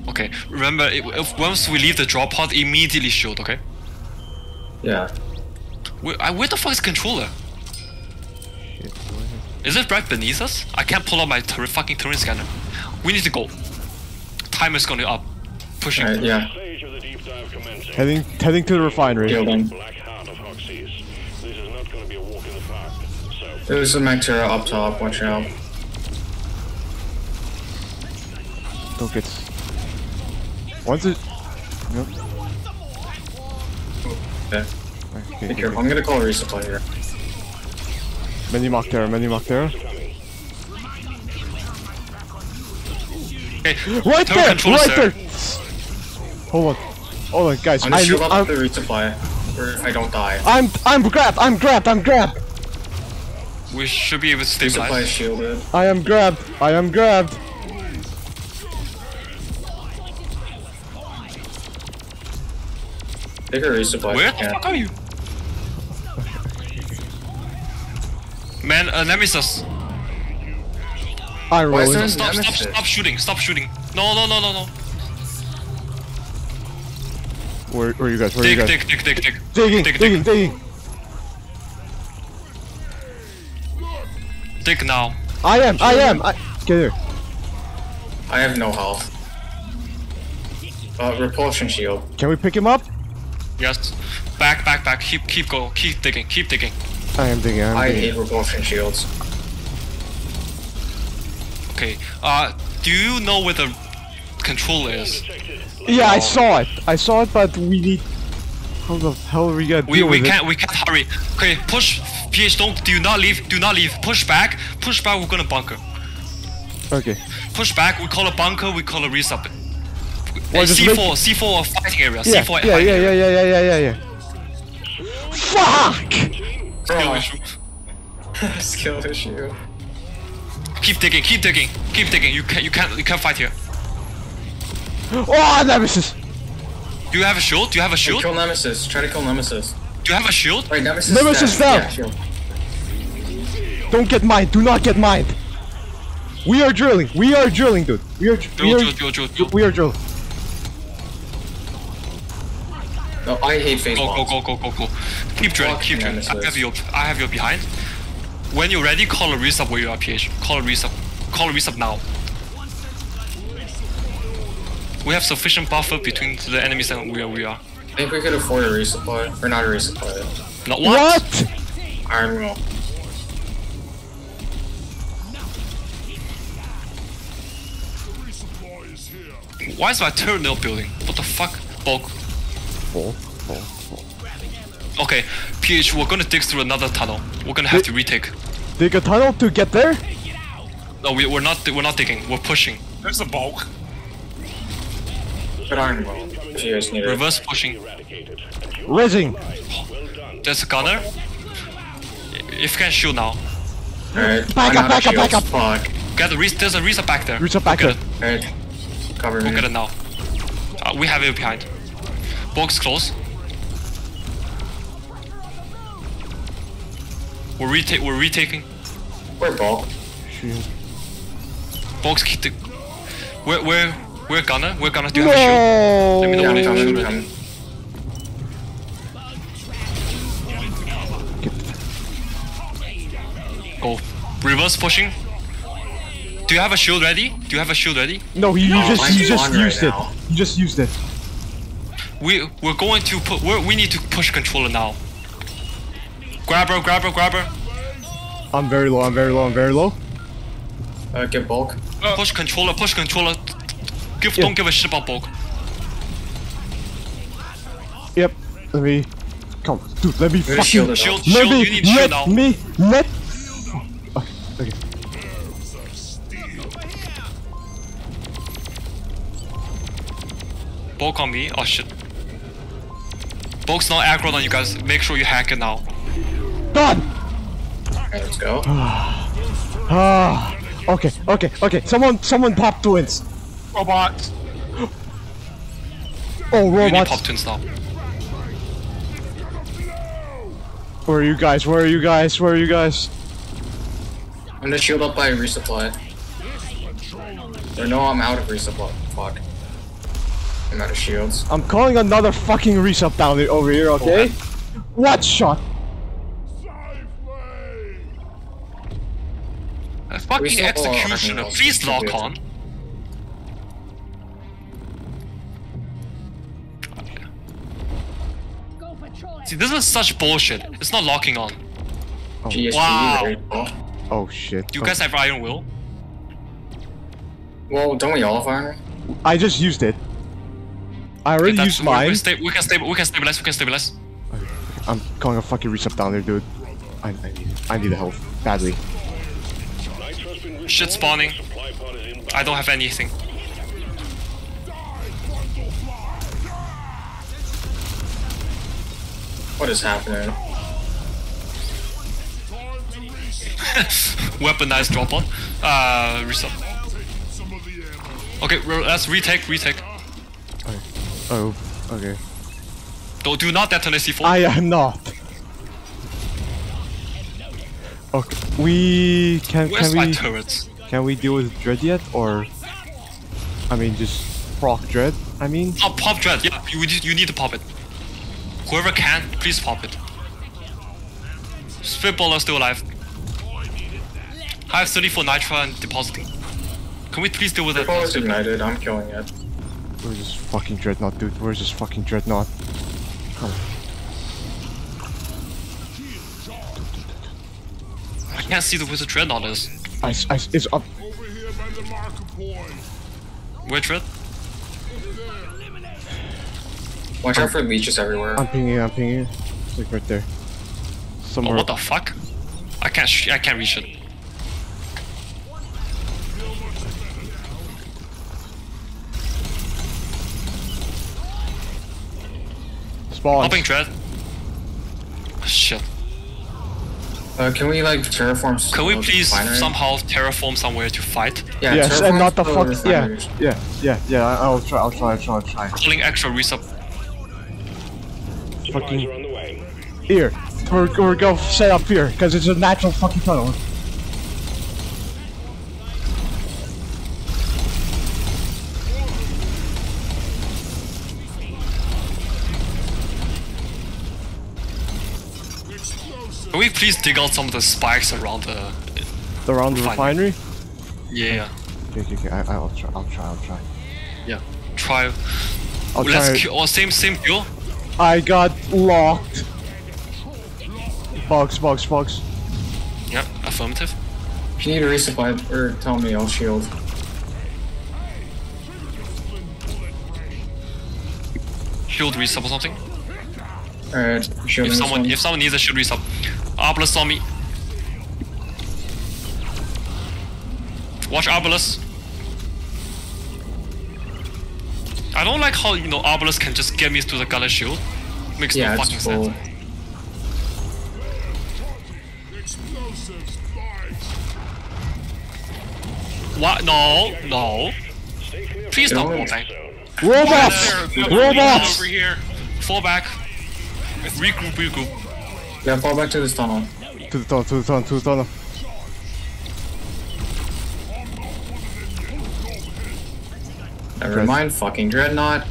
Okay, remember, if, if once we leave the drop pod, immediately shoot. Okay. Yeah. Where, where the fuck is controller? Shit. do I have- Is it right beneath us? I can't pull out my ter- fucking terrain scanner. We need to go. Time is going to up. Pushing. Alright, yeah. Stage of the deep dive commencing. Heading heading to the refinery. Shielding. Black Heart of Hoxxes. This is not going to be a walk in the park. So, There's a Mactera up top, watch out. Don't get. Once it. Nope. Okay, Okay, be careful. I'm gonna call a resupply here. Many mock there, many mock there. Okay. Right Turret there! control is Right there! Hold on. Hold on, guys. I'm gonna I, shield up I'm, the resupply, or I don't die. I'm, I'm grabbed! I'm grabbed! I'm grabbed! We should be able to Resupply is stabilize. shielded. I am grabbed! I am grabbed! Bigger resupply. Where the yeah. fuck are you? Man, uh, Nemesis. I'm Why is Stop, stop, stop shooting. Stop shooting. No, no, no, no, no. Where, where are you guys? Where are you Dig, guys? dig, dig, dig, dig. Digging, dig, digging, dig. digging! Dig now. I am, I am! I, get here. I have no health. Uh, repulsion shield. Can we pick him up? Yes. Back, back, back. Keep, keep going. Keep digging. Keep digging. I am digging, I'm I digging. hate repulsion shields. Okay. Uh, do you know where the control is? Yeah, I saw it. I saw it, but we need. How the hell are we gonna We, deal we with can't we can't hurry. Okay, push. PH, don't do not leave. Do not leave. Push back. Push back. We're gonna bunker. Okay. Push back. We call a bunker. We call a resub. Well, Uh, C4, make- C4 fighting area. Yeah, C4 yeah, fighting yeah, area. yeah, yeah, yeah, yeah, yeah, yeah. Fuck! Skill issue. Skill issue. Keep digging. Keep digging. Keep digging. You can't. You can't. You can't fight here. Oh, Nemesis! Do you have a shield? Do you have a shield? Hey, shield? kill Nemesis. Try to kill Nemesis. Do you have a shield? Wait, Nemesis. Nemesis is down. Yeah. Don't get mined. Do not get mined. We are drilling. We are drilling, dude. We are. We are, drill, drill, drill, drill. we are drilling. No, I hate phase Go, go, bombs. go, go, go, go. Keep drilling. Fuck Keep drilling. I have you. I have you behind. When you're ready, call a resub where you are, PH. Call a resub. Call a resub now. We have sufficient buffer between the enemies and where we are. I think we could afford a resupply. Or not a resupply. Not what? What? Iron will. Resupply is. Why is my turret not building? What the fuck? Bulk. Okay, PH, we're gonna dig through another tunnel. We're gonna have to retake. Dig a tunnel to get there? No, we, we're not. We're not digging. We're pushing. There's a bulk. But iron will. If you guys need it. Reverse pushing. eradicated. Rizzing. There's a gunner. If you can shoot now. Alright. Back I'm up, back up, back up. Fuck. Get the res- There's a reset back there. Reset back Go there. get it. Alright. Cover me. Go get it now. Uh, we have it behind. Box close. We're retake. We're retaking. We're bulk. Box keep the. We're we're we're gunner. We're gunner. Do you have a shield? Let me know Yeah, when I'm you have a shield coming. ready. coming. Go. Oh, reverse pushing. Do you have a shield ready? Do you have a shield ready? No, he, you just mine's you just on right used it. now. You just used it. We we're going to put. We're, we need to push controller now. Grab her, grab her, grab her. I'm very low. I'm very low. I'm very low. Uh, get bulk. Push controller, push controller. Give Yeah. don't give a shit about bulk. Yep. Let me. Come, on, dude. Let me fucking. shielded Shield, shield, Let you me. need shield Let now. me. Let. Oh, okay. Bulk on me. Oh shit. Bulk's not aggro on you guys. Make sure you hack it now. Done. Alright, let's go. Ah. Okay. Okay. Okay. Someone. Someone pop twins. Robots. Oh, robots. You need robots. pop twins now. Where are you guys? Where are you guys? Where are you guys? I'm gonna shield up by resupply. Or no, I'm out of resupply. Fuck. I'm out of shields. I'm calling another fucking resub down there over here. Okay. What shot? A fucking still executioner, please else. lock on. See, this is such bullshit. It's not locking on. GSP, Wow. Oh shit. Do you Oh. guys have Iron Will? Well, don't we all have iron? I just used it. I already That's- used we- we mine. We can stabilize. We can stabilize. We can stabilize. I'm calling a fucking reset down there, dude. I, I need I need the health badly. Nitro's been restored. Shit spawning. Supply pod is inbound. I don't have anything. What is happening? Weaponized drop on. Uh, reset. Some of the ammo. Okay, let's retake. Retake. Oh, okay. Don't do not detonate C4. I am not. Okay, we can Where's can my we turrets? can we deal with dread yet or? I mean, just proc dread. I mean, Oh, pop dread. Yeah, you need, you need to pop it. Whoever can, please pop it. Spitballer still alive. I have 34 nitro and depositing. Can we please deal with it? Ball is ignited, I'm killing it. Where's this fucking dreadnought, dude? Where's this fucking dreadnought? I can't see the wizard dreadnought is. I, s- I s- it's up. Over here by the marker point. Where dread? Watch out for leeches everywhere. I'm pinging. I'm pinging. It's like right there. Oh, what the fuck? I can't. Sh I can't reach it. Spawns. Popping dread. Shit. Uh, can we like terraform? Can we please refinery? somehow terraform somewhere to fight? Yeah, yes, and not the the fuck. Yeah, refineries. yeah, yeah, yeah. I- I'll try. I'll try. I'll try. I'll try. Calling extra resub. Supplies fucking- are on the way. Here, we're, we're go set up here because it's a natural fucking tunnel. Please dig out some of the spikes around the? Around the Refinery. refinery. Yeah. Okay, okay, okay. I, I'll try. I'll try. I'll try. Yeah. Try. I'll Let's try. kill. Oh, same same kill. I got locked. Bugs, bugs, bugs. Yeah. Affirmative. If you need a resupply, or tell me, I'll shield. Shield resub or something. Alright, If someone if someone needs a shield resub. Arbalest on me. Watch Arbalest. I don't like how you know Arbalest can just get me to the gunner shield. Makes yeah, no fucking sense. Explosive. What? No, no. Please It don't go back. Robots! Robots! over here. Fall back. Regroup, regroup. Yeah, fall back to this tunnel. To the tunnel, to the tunnel, to the tunnel. Never Okay. mind, fucking dreadnought.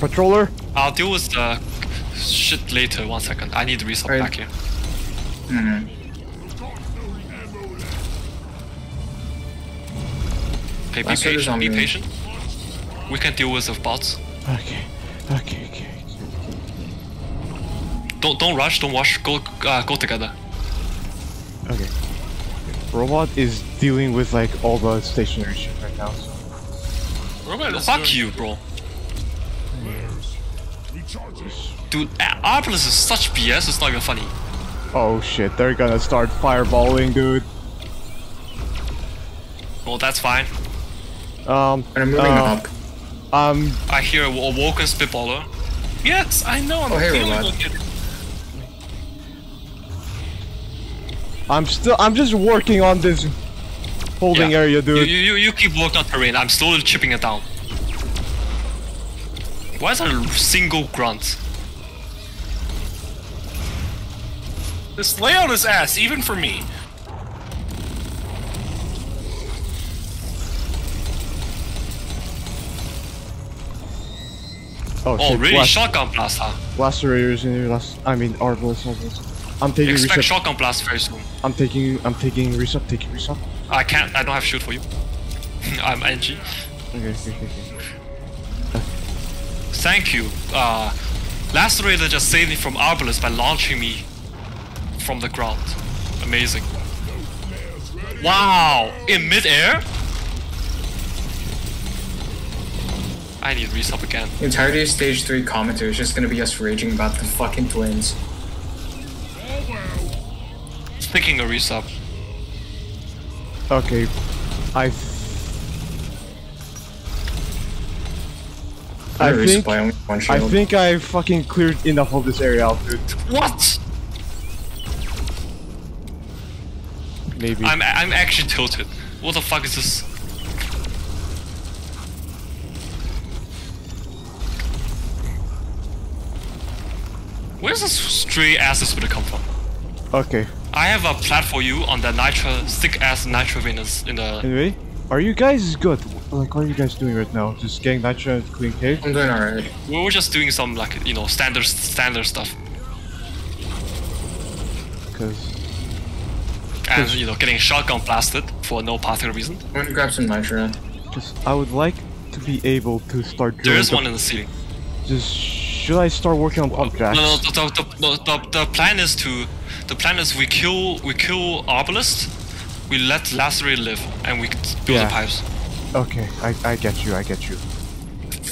Patroller? I'll deal with the shit later. One second. I need to resub Right. back here. Mhm. Okay, be Last hit is patient. Be patient. We can deal with the bots. Okay, okay, okay. Don't don't rush. Don't rush. Go uh, go together. Okay. Robot is dealing with like all the stationary shit right now. So. Robot is Fuck doing- you, bro. Dude, A- Arbalest is such BS. It's not even funny. Oh shit, they're gonna start fireballing, dude. Well, that's fine. Um, And I'm moving uh, up. Um, I hear a a Woken Spitballer. Yes, I know. I'm Oh, hey, feeling it. I'm still, I'm just working on this holding Yeah. area, dude. you, you, you keep working on terrain. I'm slowly chipping it down. Why is there a single grunt? This layout is ass, even for me. Oh, shit, really? Blast, Shotgun blast, huh? Lacerators in here. Last, I mean, Arbalest. Arbalest. I'm taking Expect reset. shotgun blast very soon. I'm taking. I'm taking reset. Taking reset. I can't. I don't have shoot for you. I'm NG. Okay. Okay. Okay. okay. Thank you. Uh, Lacerator just saved me from Arbalest by launching me from the ground. Amazing. Wow! In midair? I need resub again. The entirety of stage three commentary is just gonna be us raging about the fucking twins. Speaking of resub, Okay. I. I think. resupply only one I think I fucking cleared enough of this area out, dude. what? Maybe. I'm I'm actually tilted. What the fuck is this? Where's this stray asses gonna come from? Okay. I have a plan for you on the nitro thick ass nitro venus in the Anyway, are you guys good? Like, what are you guys doing right now? Just getting nitro and clean cage? I'm doing alright. we were just doing some like you know standard standard stuff Because and you know getting shotgun blasted for no particular reason. I'm gonna grab some nitro. Just, I would like to be able to start There drilling the- one in the ceiling. Just should I start working on pump No, jacks? no, the, the, the, the, the plan is to the plan is we kill we kill Arbalest, we let Lacerate live, and we build Yeah. the pipes. Okay, I, I get you, I get you.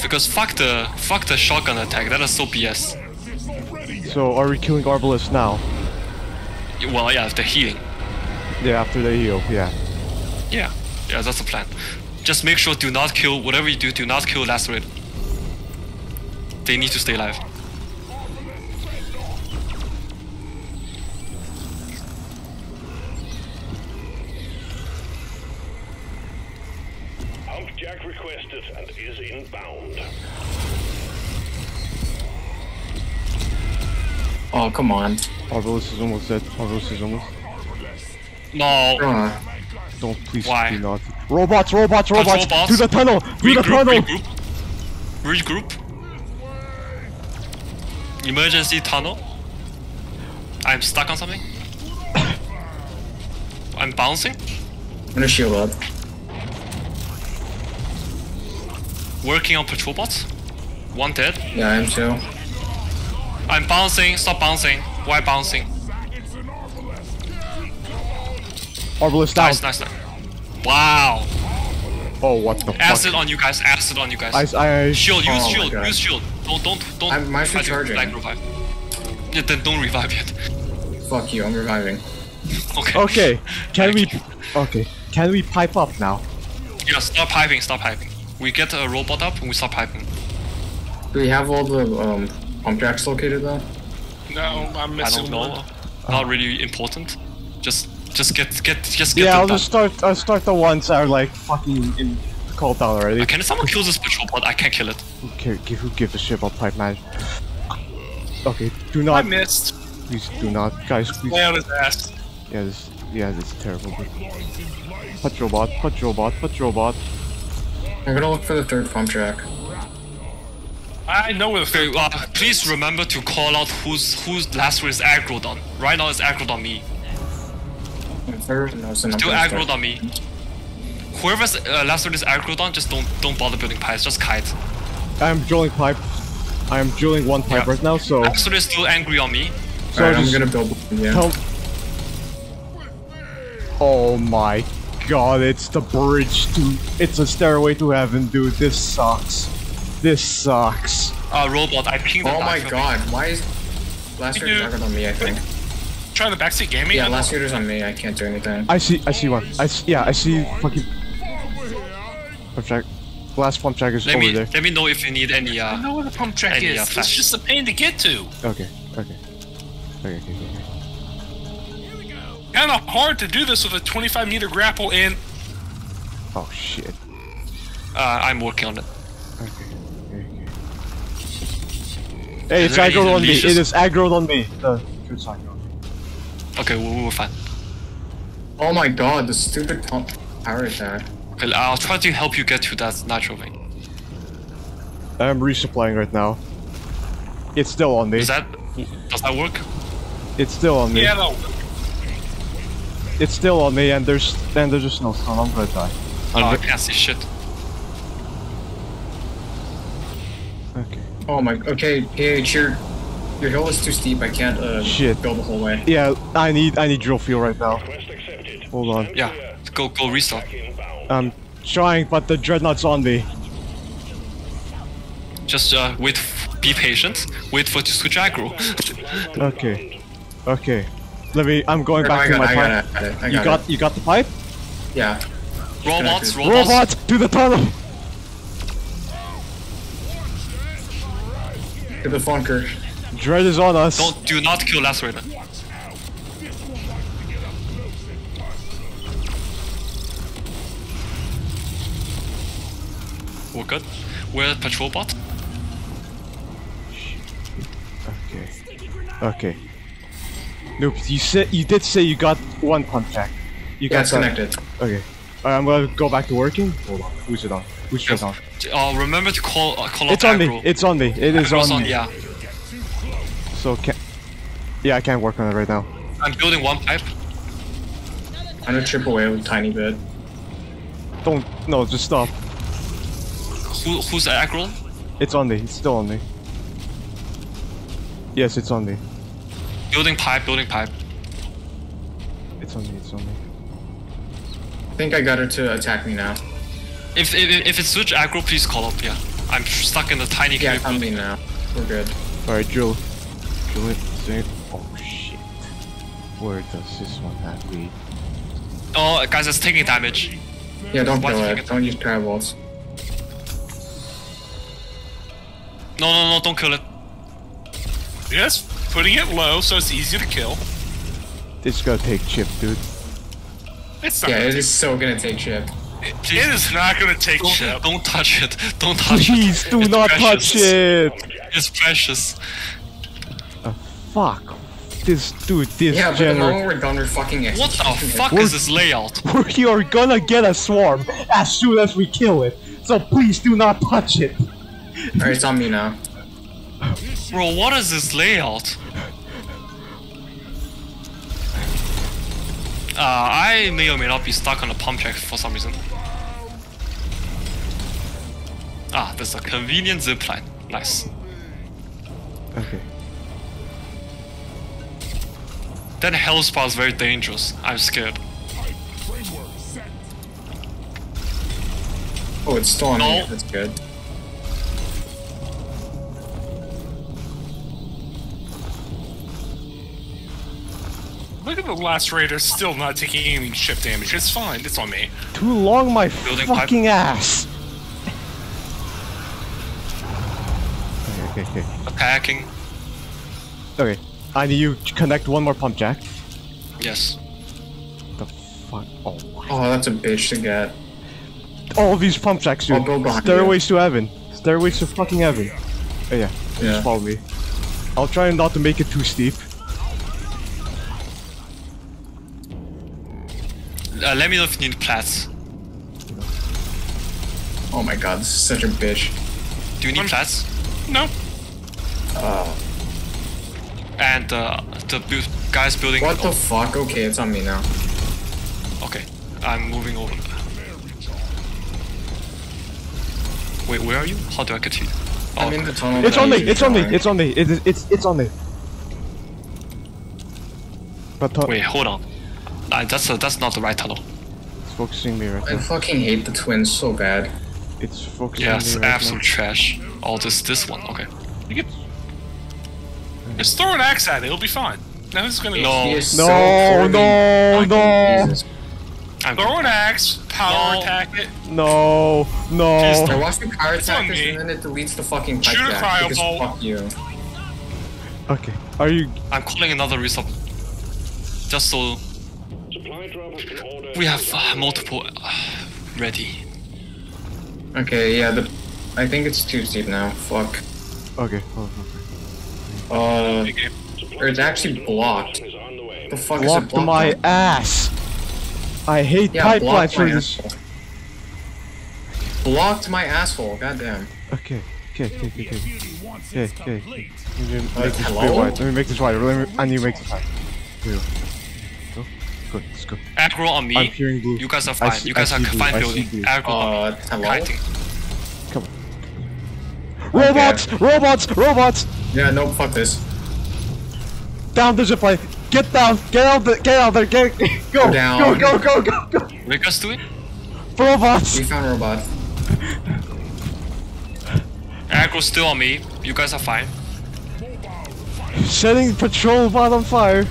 Because fuck the fuck the shotgun attack. That is so BS. So are we killing Arbalest now? Well, yeah, the healing. Yeah, after they heal, yeah. Yeah, yeah, that's the plan. Just make sure do not kill whatever you do. Do not kill Lacerate. They need to stay alive. Pump Jack requested and is inbound. Oh, come on. Arbalest is almost dead. Arbalest is almost. No. Uh, Don't please Why? do not. Robots, robots, robots! robots. To the tunnel! To the Regroup, tunnel! regroup. Regroup. Emergency tunnel. I'm stuck on something. I'm bouncing. I'm gonna shield up. Working on patrol bots. One dead. Yeah, I am too. I'm bouncing. Stop bouncing. Why bouncing? Arbalest down. Nice, nice, nice. Wow. Oh, what the fuck? Acid on you guys. Acid on you guys. I, I, Shield. Use Oh my shield. Use shield. Don't, don't, don't. I'm- mine's try to, recharging. Like revive. Yeah, then don't revive yet. Fuck you, I'm reviving. Okay. Okay, can we... Okay, can we pipe up now? Yeah, stop piping. Stop piping. We get a robot up and we stop piping. Do we have all the um, pump jacks located though? No, I'm missing I don't know. one. Not really important. Just, just get, get, just get Yeah, them I'll done. just start, I'll start the ones that are like fucking in called down already. Can someone kill this patrol bot? I can't kill it. Who, care, give, who gives a shit about pipe manage? Okay, do not. I missed. please do not, guys, please. Lay out his ass. Yeah, this, yeah, this is terrible. But... Patrol bot, patrol bot, patrol bot. I'm gonna look for the third pump jack. I know where the Okay, third uh, please remember to call out who's who's last one is aggroed on. Right now it's aggroed on me. Third, no, it's Still aggroed on me. Whoever's uh, last one is aggroed on, just don't don't bother building pipes. Just kite. I'm drilling pipe. I'm drilling one pipe Yeah. right now, so... Last one is still angry on me. so Alright, I'm just gonna build one, yeah. tell- Oh my god, it's the bridge to... It's a stairway to heaven, dude. This sucks. This sucks. Uh, robot, I pinged the Oh my knife. god, why is... Last You year's do- on me, I think. Trying the backseat gaming? Yeah, I last know. year's on me, I can't do anything. I see, I see one. I see, yeah, I see fucking... Pump jack. Last pump jack is Let over me there. let me know if you need any I uh know where the pump jack Any, is. uh, It's just a pain to get to. Okay, okay. Okay, okay, okay. okay. Kind of hard to do this with a 25 meter grapple and Oh shit. uh I'm working on it. Okay, okay, okay. Hey, it's there aggroed on me. leashes? It is aggroed on me. The good side. Okay, we, we were fine. Oh my god, the stupid pump power attack. Okay, I'll try to help you get to that nitro vein. I'm resupplying right now. It's still on me. Is that does that work? It's still on me. Yeah, no. It's still on me, and there's and there's just no stun. I'm gonna die. Oh, I'm I can't see shit. okay. Oh my. Okay, PH, your your hill is too steep. I can't uh, Shit. go the whole way. Yeah, I need I need drill fuel right now. Hold on. Yeah, go go restart. Inbound. I'm trying, but the dreadnought's on me. Just uh, wait. f- Be patient. Wait for it to switch aggro. Okay. Okay. Let me. I'm going back to my I pipe. got it. Got You got, got it. you got the pipe? Yeah. robots, Connected. robots. Robot to the tunnel. To the funker. Dread is on us. Don't do not kill Lacerator. We're good. We're patrol bot. Okay. Okay. Nope. You said you did say you got one contact. You Yeah, got connected. Okay. Alright, I'm gonna go back to working. Hold on. Who's it on? Who's it on? Uh, remember to call uh, call It's up on me. It's on me. It is Aggro's on me. Yeah, So can. Yeah, I can't work on it right now. I'm building one pipe. I'm gonna chip away a tiny bit. Don't. No, just stop. Who who's aggro? It's on me. It's still on me. Yes, it's on me. Building pipe, building pipe. It's on me. It's on me. I think I got her to attack me now. If if, if it's switch aggro, please call up. Yeah, I'm stuck in the tiny Yeah, cave. come me now. We're good. Alright, drill. Drill it. Save. Oh shit. Where does this one have lead? Oh, guys, it's taking damage. Yeah, don't What's kill it. Don't use crab No, no, no, don't kill it. Yes, putting it low so it's easy to kill. It's gonna take chip, dude. It's not. Yeah, gonna it is so gonna take chip. take- it is not gonna take Don't, chip. don't touch it. Don't touch Please it. Please do It's not precious. touch it! It's precious. Fuck. This dude, this Yeah, but the moment we're done, we're fucking What the executing it. fuck is this layout? We are gonna get a swarm as soon as we kill it. So please do not touch it. Alright, it's on me now. Bro, what is this layout? Uh, I may or may not be stuck on a pump track for some reason. Ah, there's a convenient zipline. Nice. Okay. That hellspawn is very dangerous. I'm scared. Oh, it's still on me. That's good. Look at the lacerator still not taking any chip damage. It's fine. It's on me. Too long, my Building pipe. fucking ass. Okay, okay, okay. Attacking. Okay. I need you to connect one more pump jack. Yes. The fuck? Oh my. Oh, that's a bitch to get. All these pump jacks, dude. I'll Stairways to heaven. Stairways to fucking heaven. Oh yeah. Yeah. Just follow me. I'll try not to make it too steep. Uh, let me know if you need plats. Oh my god, this is such a bitch. Do you need plats? No. Oh. And uh, the bu guys building. What the fuck? Okay, it's on me now. Okay, I'm moving over. Wait, where are you? How do I get to you? Oh, I'm in the tunnel. It's on me. It's on me. It's on me. It is. It's. It's on me. But uh, wait, hold on. Uh, that's uh, that's not the right tunnel. it's focusing me right I now. fucking hate the twins so bad. It's focusing Yes, me right absolute trash. Oh, this this one. Okay. You get. Just throw an axe at it. It'll be fine. Now this is gonna He No, is No, so poorly- no, no. Jesus. I'm throw an axe. Power No. attack it. No, no. Just I watch the power on attack this and then it deletes the fucking pipe Shoot a because cryo bolt. fuck you. Okay. Are you? I'm calling another resup. Just so we have uh, multiple uh, ready. Okay, yeah, the I think it's too steep now. Fuck. Okay. Oh, okay. Uh, Supply or it's actually blocked. the fuck Blocked is it blocked? my on? ass. I hate Yeah, pipelines blocked for my this. asshole. Blocked my asshole. Goddamn. Okay. Okay, okay, okay, okay. Okay, okay. Let me Uh, make this hello? bit wide. Let me make this wider. Let me, I need to make this wide. Here we go. Go. Good, let's go. Aggro on me. I'm hearing blue. You guys are fine. see- you guys are blue. fine I see building. blue. Aggro on me. Uh, hello? Kiting. Come on. Robots! Robots! Robots! Yeah, no, fuck this. Down the zipline! Get down! Get out the get out there! Get go! Go down. Go go go go go! What are you guys doing? Robots! We found robot. Aggro still on me. You guys are fine. Setting patrol bot on fire.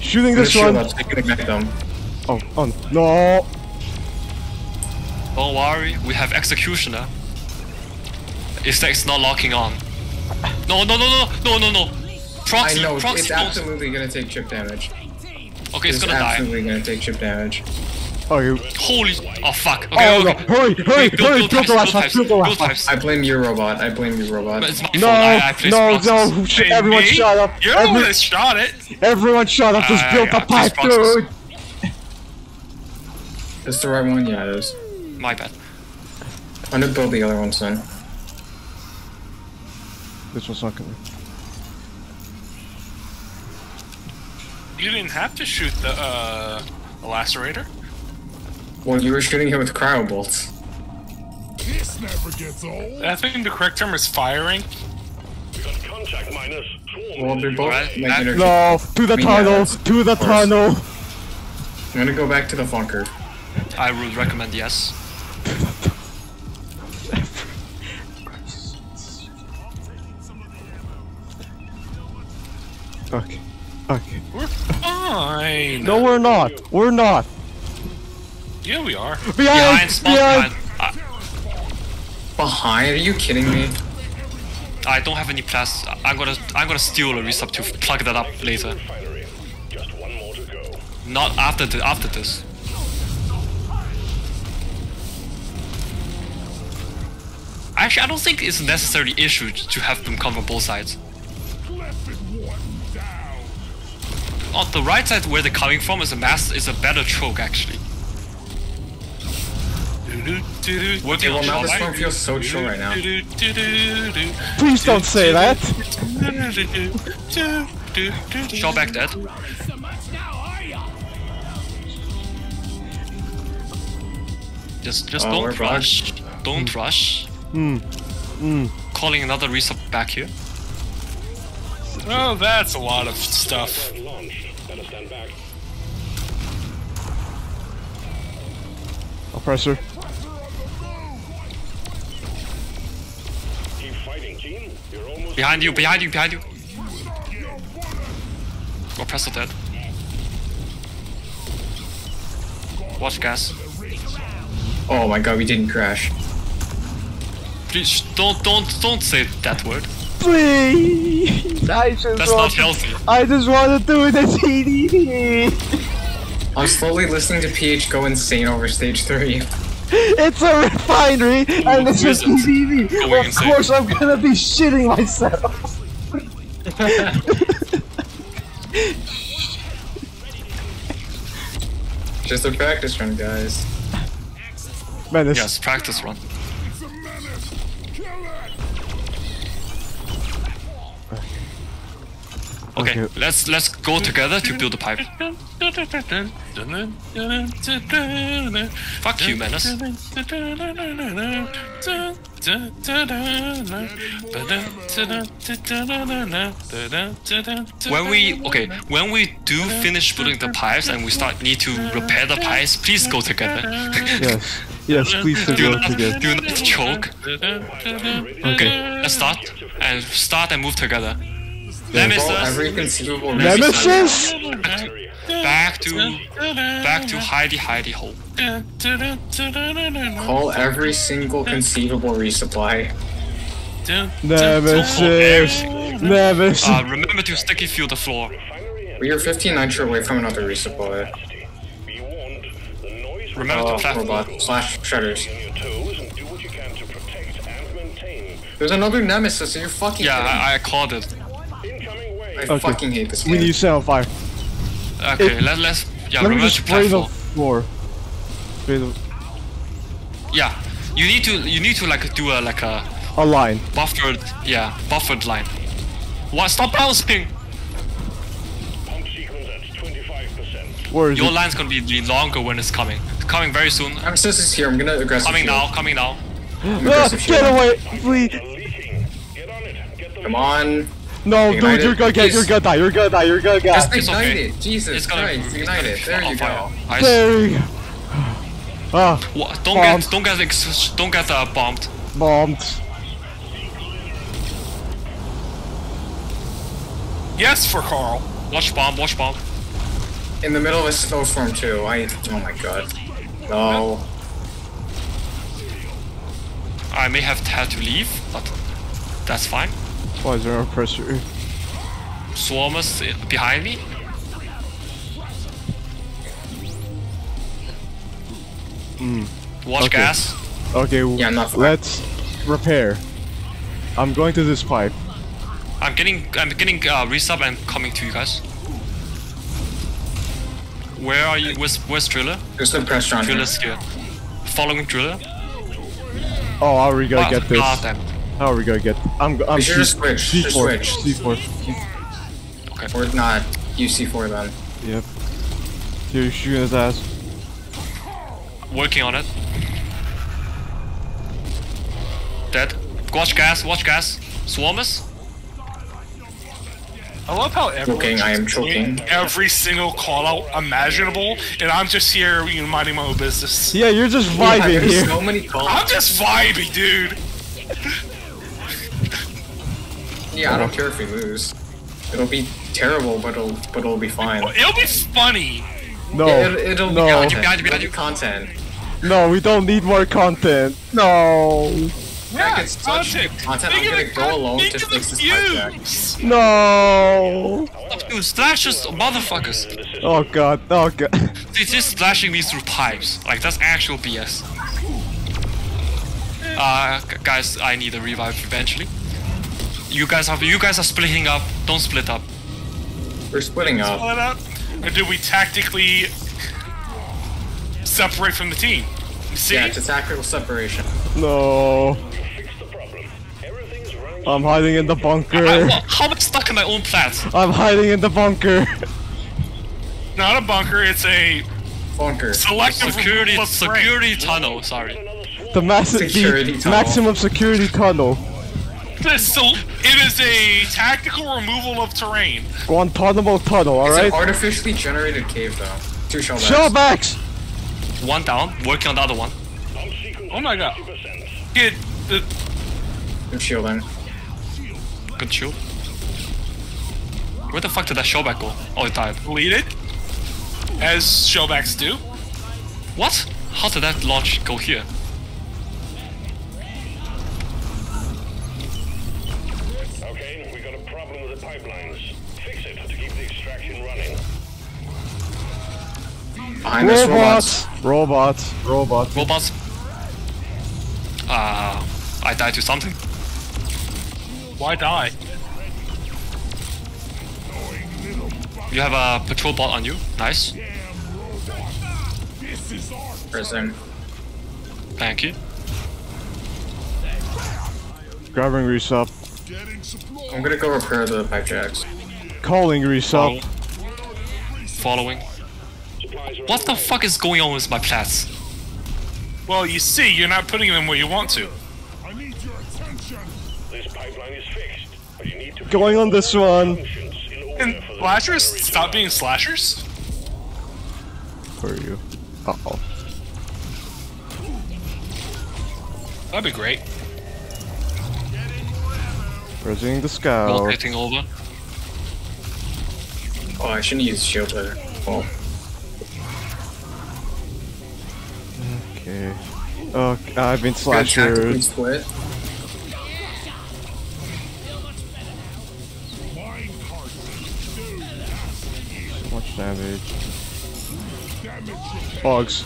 Shooting this shield one. up, taking back them. Oh, oh no! Don't worry, we have executioner. It's that it's not locking on. No, no, no, no, no, no, no. I Proxy, know, proxy it's don't- absolutely gonna take chip damage. Okay, it's It's gonna die. absolutely gonna take chip damage. Oh, you. Holy, oh fuck. Okay, Oh no! Hurry! Hurry! Build- Hurry! build Build the last types, build house! Build the last build house! I blame you, robot. I blame you, robot. But it's my No! I, I No! proxies. No! Shit, Hey, everyone me? shut up! You're the one that shot it. everyone shut up! Just Uh, build yeah, the pipe, please proxies. dude! Is the right one? Yeah, it is. My bad. I'm gonna build the other ones then. This one's not coming. You didn't have to shoot the uh, the lacerator. Well, you were shooting him with cryo bolts. This never gets old. I think the correct term is firing. We got contact minus. Swarm Well, they're both Alright, like. No! To the I mean, tunnel! yeah, To the of tunnel! I'm gonna go back to the bunker. I would recommend yes. Okay. Okay. We're fine. No, we're not. We're not. Yeah, we are. Behind! Behind, spawn Behind! behind. Ah. Behind? Are you kidding me? I, I don't have any plans. I'm gonna, I'm gonna steal a resub to plug that up later. refinery. Just one more to go. Not after the, after this. Actually, I don't think it's a necessary issue to have them cover both sides. Left it one down. On the right side where they're coming from is a mass is a better choke actually. Working well, on now this right? one feels so chill right now. Please don't say that! Shot back dead. So much now, are ya? Just just Oh, don't back. rush. Don't rush. Hmm. Hmm. Calling another resub back here. Oh, that's a lot of stuff. Red launch. Better stand. Oppressor. Behind you, behind you, behind you. Oppressor dead. Watch gas. Oh my god, we didn't crash. Please don't don't don't say that word. Please! I just That's want not to, healthy. I just want to do the EDD! I'm slowly listening to PH go insane over stage 3. It's a refinery and it's a isn't Of course I'm gonna be shitting myself! Just a practice run, guys. Man, this Yes, practice run. Okay, Okay. let's let's go together to build a pipe. Fuck you, Menace. When we okay, when we do finish building the pipes and we start need to repair the pipes, please go together. Yes. Yes, please do do go not together. do not choke. Okay, let's start and start and move together. Call Nemesis, every conceivable Nemesis! back to back to hidey hidey hole. Call every single conceivable resupply. Nemesis! Nemesis! Uh, remember to sticky fuel the floor. We are 15 nitro away from another resupply. Be warned. The noise Remember Oh, to platform. robot. Slash shredders. on your toes and you can to protect and maintain. There's another Nemesis, are you fucking Yeah. I, I called it. Incoming wave. I Okay. fucking hate this we need to set on fire. Okay, It- let, let's yeah Let me remember just to spray the platform. floor. Spray the... Yeah, you need to you need to like do a like a A line. buffered yeah buffered line. What? Stop bouncing. Pump sequence at 25%. Where is Your it? line's gonna be longer when it's coming. It's coming very soon. Nemesis is here. I'm gonna aggressive Coming shield. now. Coming now. Ah, get away, please. Leaking. Get on it. Get the Come on. No, Ignite dude, you're gonna get, you're gonna die, you're gonna die, you're gonna die. Just It's ignite okay. it. Jesus It's gonna. Christ. Ignite it. There you fire. go. Nice. There you go. Ah, Wha- Don't Bomb. get don't get ex- don't get uh, bombed. bombed. Yes, for Carl. Watch bomb. Watch bomb. In the middle of a snowstorm too. I. Oh my god. No. I may have had to leave, but that's fine. Why is there no pressure? Swarmers behind me. Watch Okay. gas. Okay, Yeah, I'm not let's repair. I'm going to this pipe. I'm getting I'm getting uh, resub and coming to you guys. Where are you? Where's where's Driller? There's no pressure on here. Driller's here. Following Driller. Oh, are we gonna Ah, get this? God damn. How are we gonna get? I'm. I'm. We should just switch, C4. switch. C4. Or not. UC4 then. Yep. You're shooting his ass. Working on it. Dead. Watch gas. Watch gas. Swarmers. I love how everyone's Choking, I am choking. every single call out imaginable, and I'm just here you know, minding my own business. Yeah, you're just vibing there's here. so many calls. I'm just vibing, dude. Yeah, I don't care if we lose. It'll be terrible, but it'll but it'll be fine. It'll be funny. No, Yeah, it'll, it'll be no, content. Behind you, behind It'll you. content. no. We don't need more content. No, Yeah, it's such content. good content. I'm gonna a go alone to fix this hijack. views. no. Dude, slashes, motherfuckers. Oh god. Oh god. They just slashing me through pipes. Like that's actual BS. Uh, guys, I need a revive eventually. You guys have you guys are splitting up. Don't split up. We're splitting up. Split up, or do we tactically separate from the team? See? Yeah, it's a tactical separation. No. Fix the problem. Everything's running I'm hiding in the I, bunker. well, how am I stuck in my own plat? I'm hiding in the bunker. Not a bunker. It's a Bunker. selective Security removal of frame. security tunnel. Sorry. The massive Security the tunnel. maximum security tunnel. It's it is a tactical removal of terrain. Guantanamo tunnel. All It's right. an artificially generated cave, though. Two shellbacks. Shellbacks. One down. Working on the other one. pump sequence Oh my god. 50%. Get the Good shielding. Good shield. Where the fuck did that shellback go? Oh, it died. deleted, as shellbacks do. What? How did that launch go here? Behind us, robots. Robots. Robots. Robots. Robots. Uh, I died to something. Why die? You have a patrol bot on you. Nice. Prison. Thank you. Grabbing resub. Getting supplies. I'm gonna go repair the pipe jacks. Calling resub. Following. Supplies are What the fuck is going on with my plats? Well, you see, you're not putting them where you want to. I need your attention. This pipeline is fixed, but you need to Going on this one. functions in And slashers stop being slashers. For you. Uh oh. That'd be great. Pressing the scout. Rotating over. Oh, I shouldn't use shield there. Oh, Okay. Okay. Oh, I've been good tactically slashers. split. So much damage. Bugs.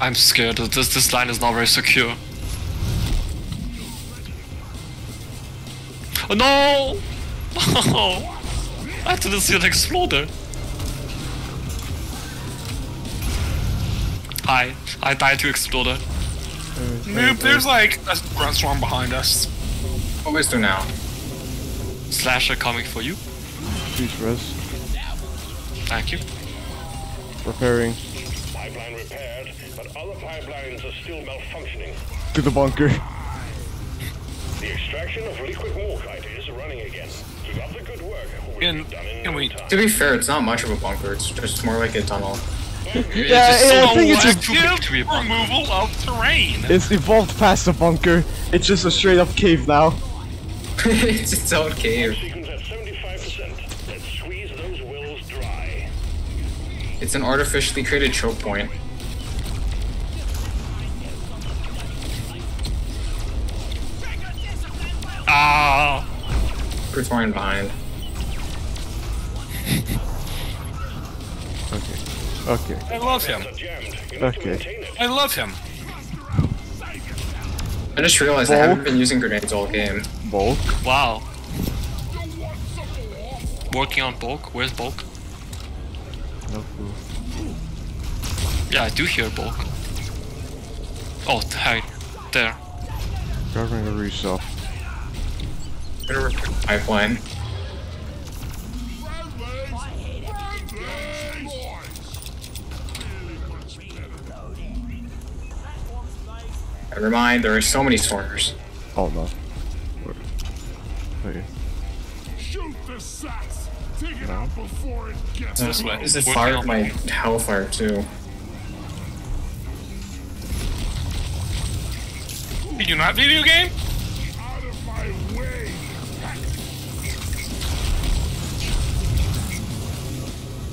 I'm scared this this line is not very secure. Oh no! Oh, I didn't see an exploder. Hi. I died to Exploder. Mm. Nope, there's like a grunt swarm behind us. What is do now. Slasher coming for you. Please rest. Thank you. Repairing. Pipeline repaired, but other pipelines are still malfunctioning. To the bunker. The extraction of liquid morkite is running again. Keep up the good work. We'll Can- be done in can no we- To be fair, it's not much of a bunker. It's just more like a tunnel. Yeah, yeah, I think it's, Selective a, too big to be a bunker. removal of terrain. it's evolved past the bunker. It's just a straight up cave now. it's its own cave. Sequence at 75%. Let's squeeze those wells dry. It's an artificially created choke point. Ah. Praetorian behind. Okay. Okay. I love him. Are jammed. You need to Okay. I love him. I just realized I haven't been using grenades all game. Bulk. Wow. Working on bulk. Where's bulk? No clue. Yeah, I do hear bulk. Oh, hi. There. Covering a resoff. Pipeline. Never mind, there are so many stormers. Oh no. Where? Okay. Shoot the sacks! Take it out before it gets This way. This is Working fired on my hellfire too. Did you not video game? out of my way!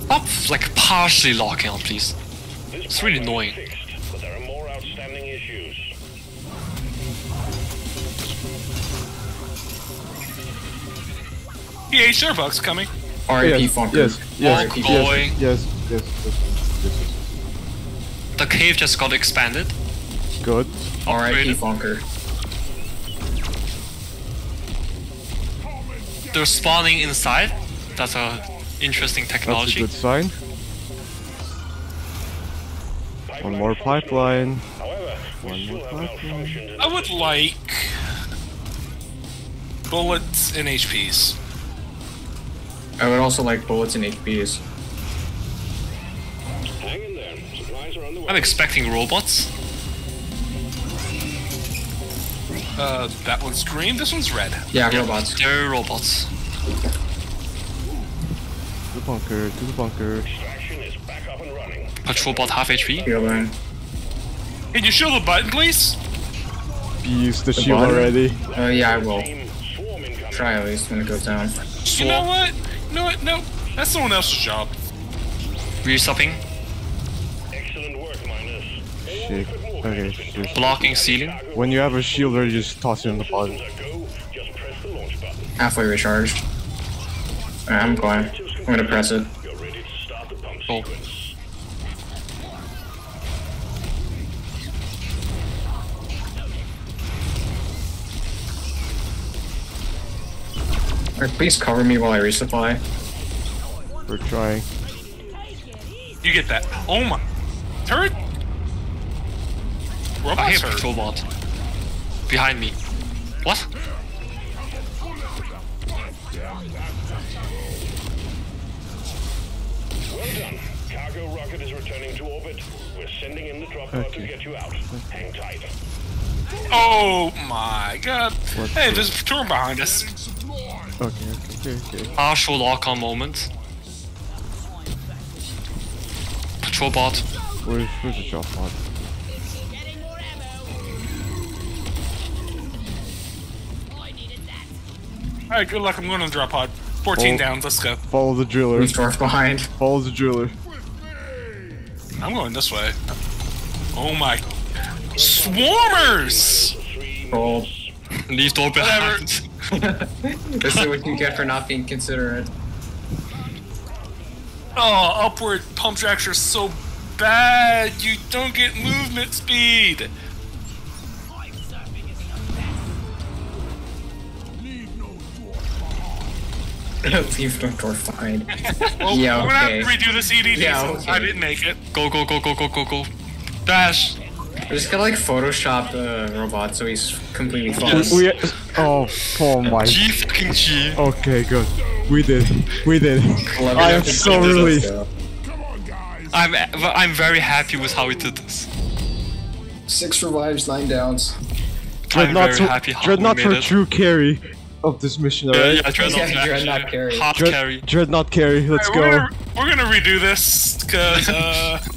Stop, like, partially locking on, please. It's really pipeline is annoying. PA Starbucks coming. R.I.P. yes, Funker. yes, yes, R.I.P. yes, Going. yes, yes, yes, yes, yes, The cave just got expanded. Good. R.I.P. Upgraded. Funker. They're spawning inside. That's a interesting technology. That's a technology. good sign. One more pipeline. However, One more pipeline. I would like bullets and HPs. I would also like bullets and HPs. Hang in there. Supplies are on the way. I'm expecting robots. Uh, that one's green. This one's red. Yeah, robots. They're robots. To the bunker, to the bunker. Extraction is back up and running. Patrol bot half HP. Healing. Can you show the button, please? Use the shield bottom? already. Uh, yeah, I will. Team swarm incoming. Try at least when it goes down. You know what? You know what? No, that's someone else's job. Resupping. Excellent work, miners. Shit. Okay, just Blocking ceiling. when you have a shield ready, just toss it in the bottom. Go. Just press the launch button. Halfway recharged. Alright, I'm going. I'm gonna press it. You're please cover me while I resupply. We're trying. You get that? Oh my! Turret. I Robots hear hurt. patrol bot. Behind me. What? Well done. Cargo rocket is returning to orbit. We're sending in the drop pod to get you out. Hang tight. Oh my god! What hey, the- there's a patrol behind us. Okay, okay, okay, okay. Partial lock on moment. Patrol bot. Where's, where's the drop pod? All right, good luck. I'm going on the drop pod. 14 Oh. down. Let's go. Follow the driller. Leave Dwarf behind. Follow the driller. I'm going this way. Oh my! Swarmers! Roll. Leave door Whatever. behind. This is what you get for not being considerate. Oh, upward pump tracks are so bad. You don't get movement speed. Leave no Dwarf behind. Well, Yeah, we're gonna have to redo this EDD Yeah, okay. I didn't make it. Go, go, go, go, go, go, go. Dash. I just gotta like Photoshop the robot so he's completely false. We, oh, oh my. G fucking G. Okay, good. We did. We did. I am so relieved. Come on, guys. I'm I'm very happy with how we did this. Six revives, nine downs. I'm very happy how Dreadnought we for it. true carry of this mission, Yeah, alright? yeah, Dreadnought, Yeah, Dreadnought carry. Half Dread- carry. Dreadnought carry, let's Alright, we're, go. gonna, we're gonna redo this because uh,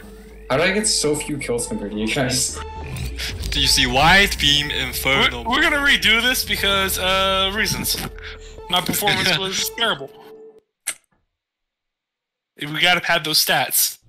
How did I get so few kills compared to you guys? Do you see White Beam we're, we're gonna redo this because uh reasons. My performance was terrible. We gotta pad those stats.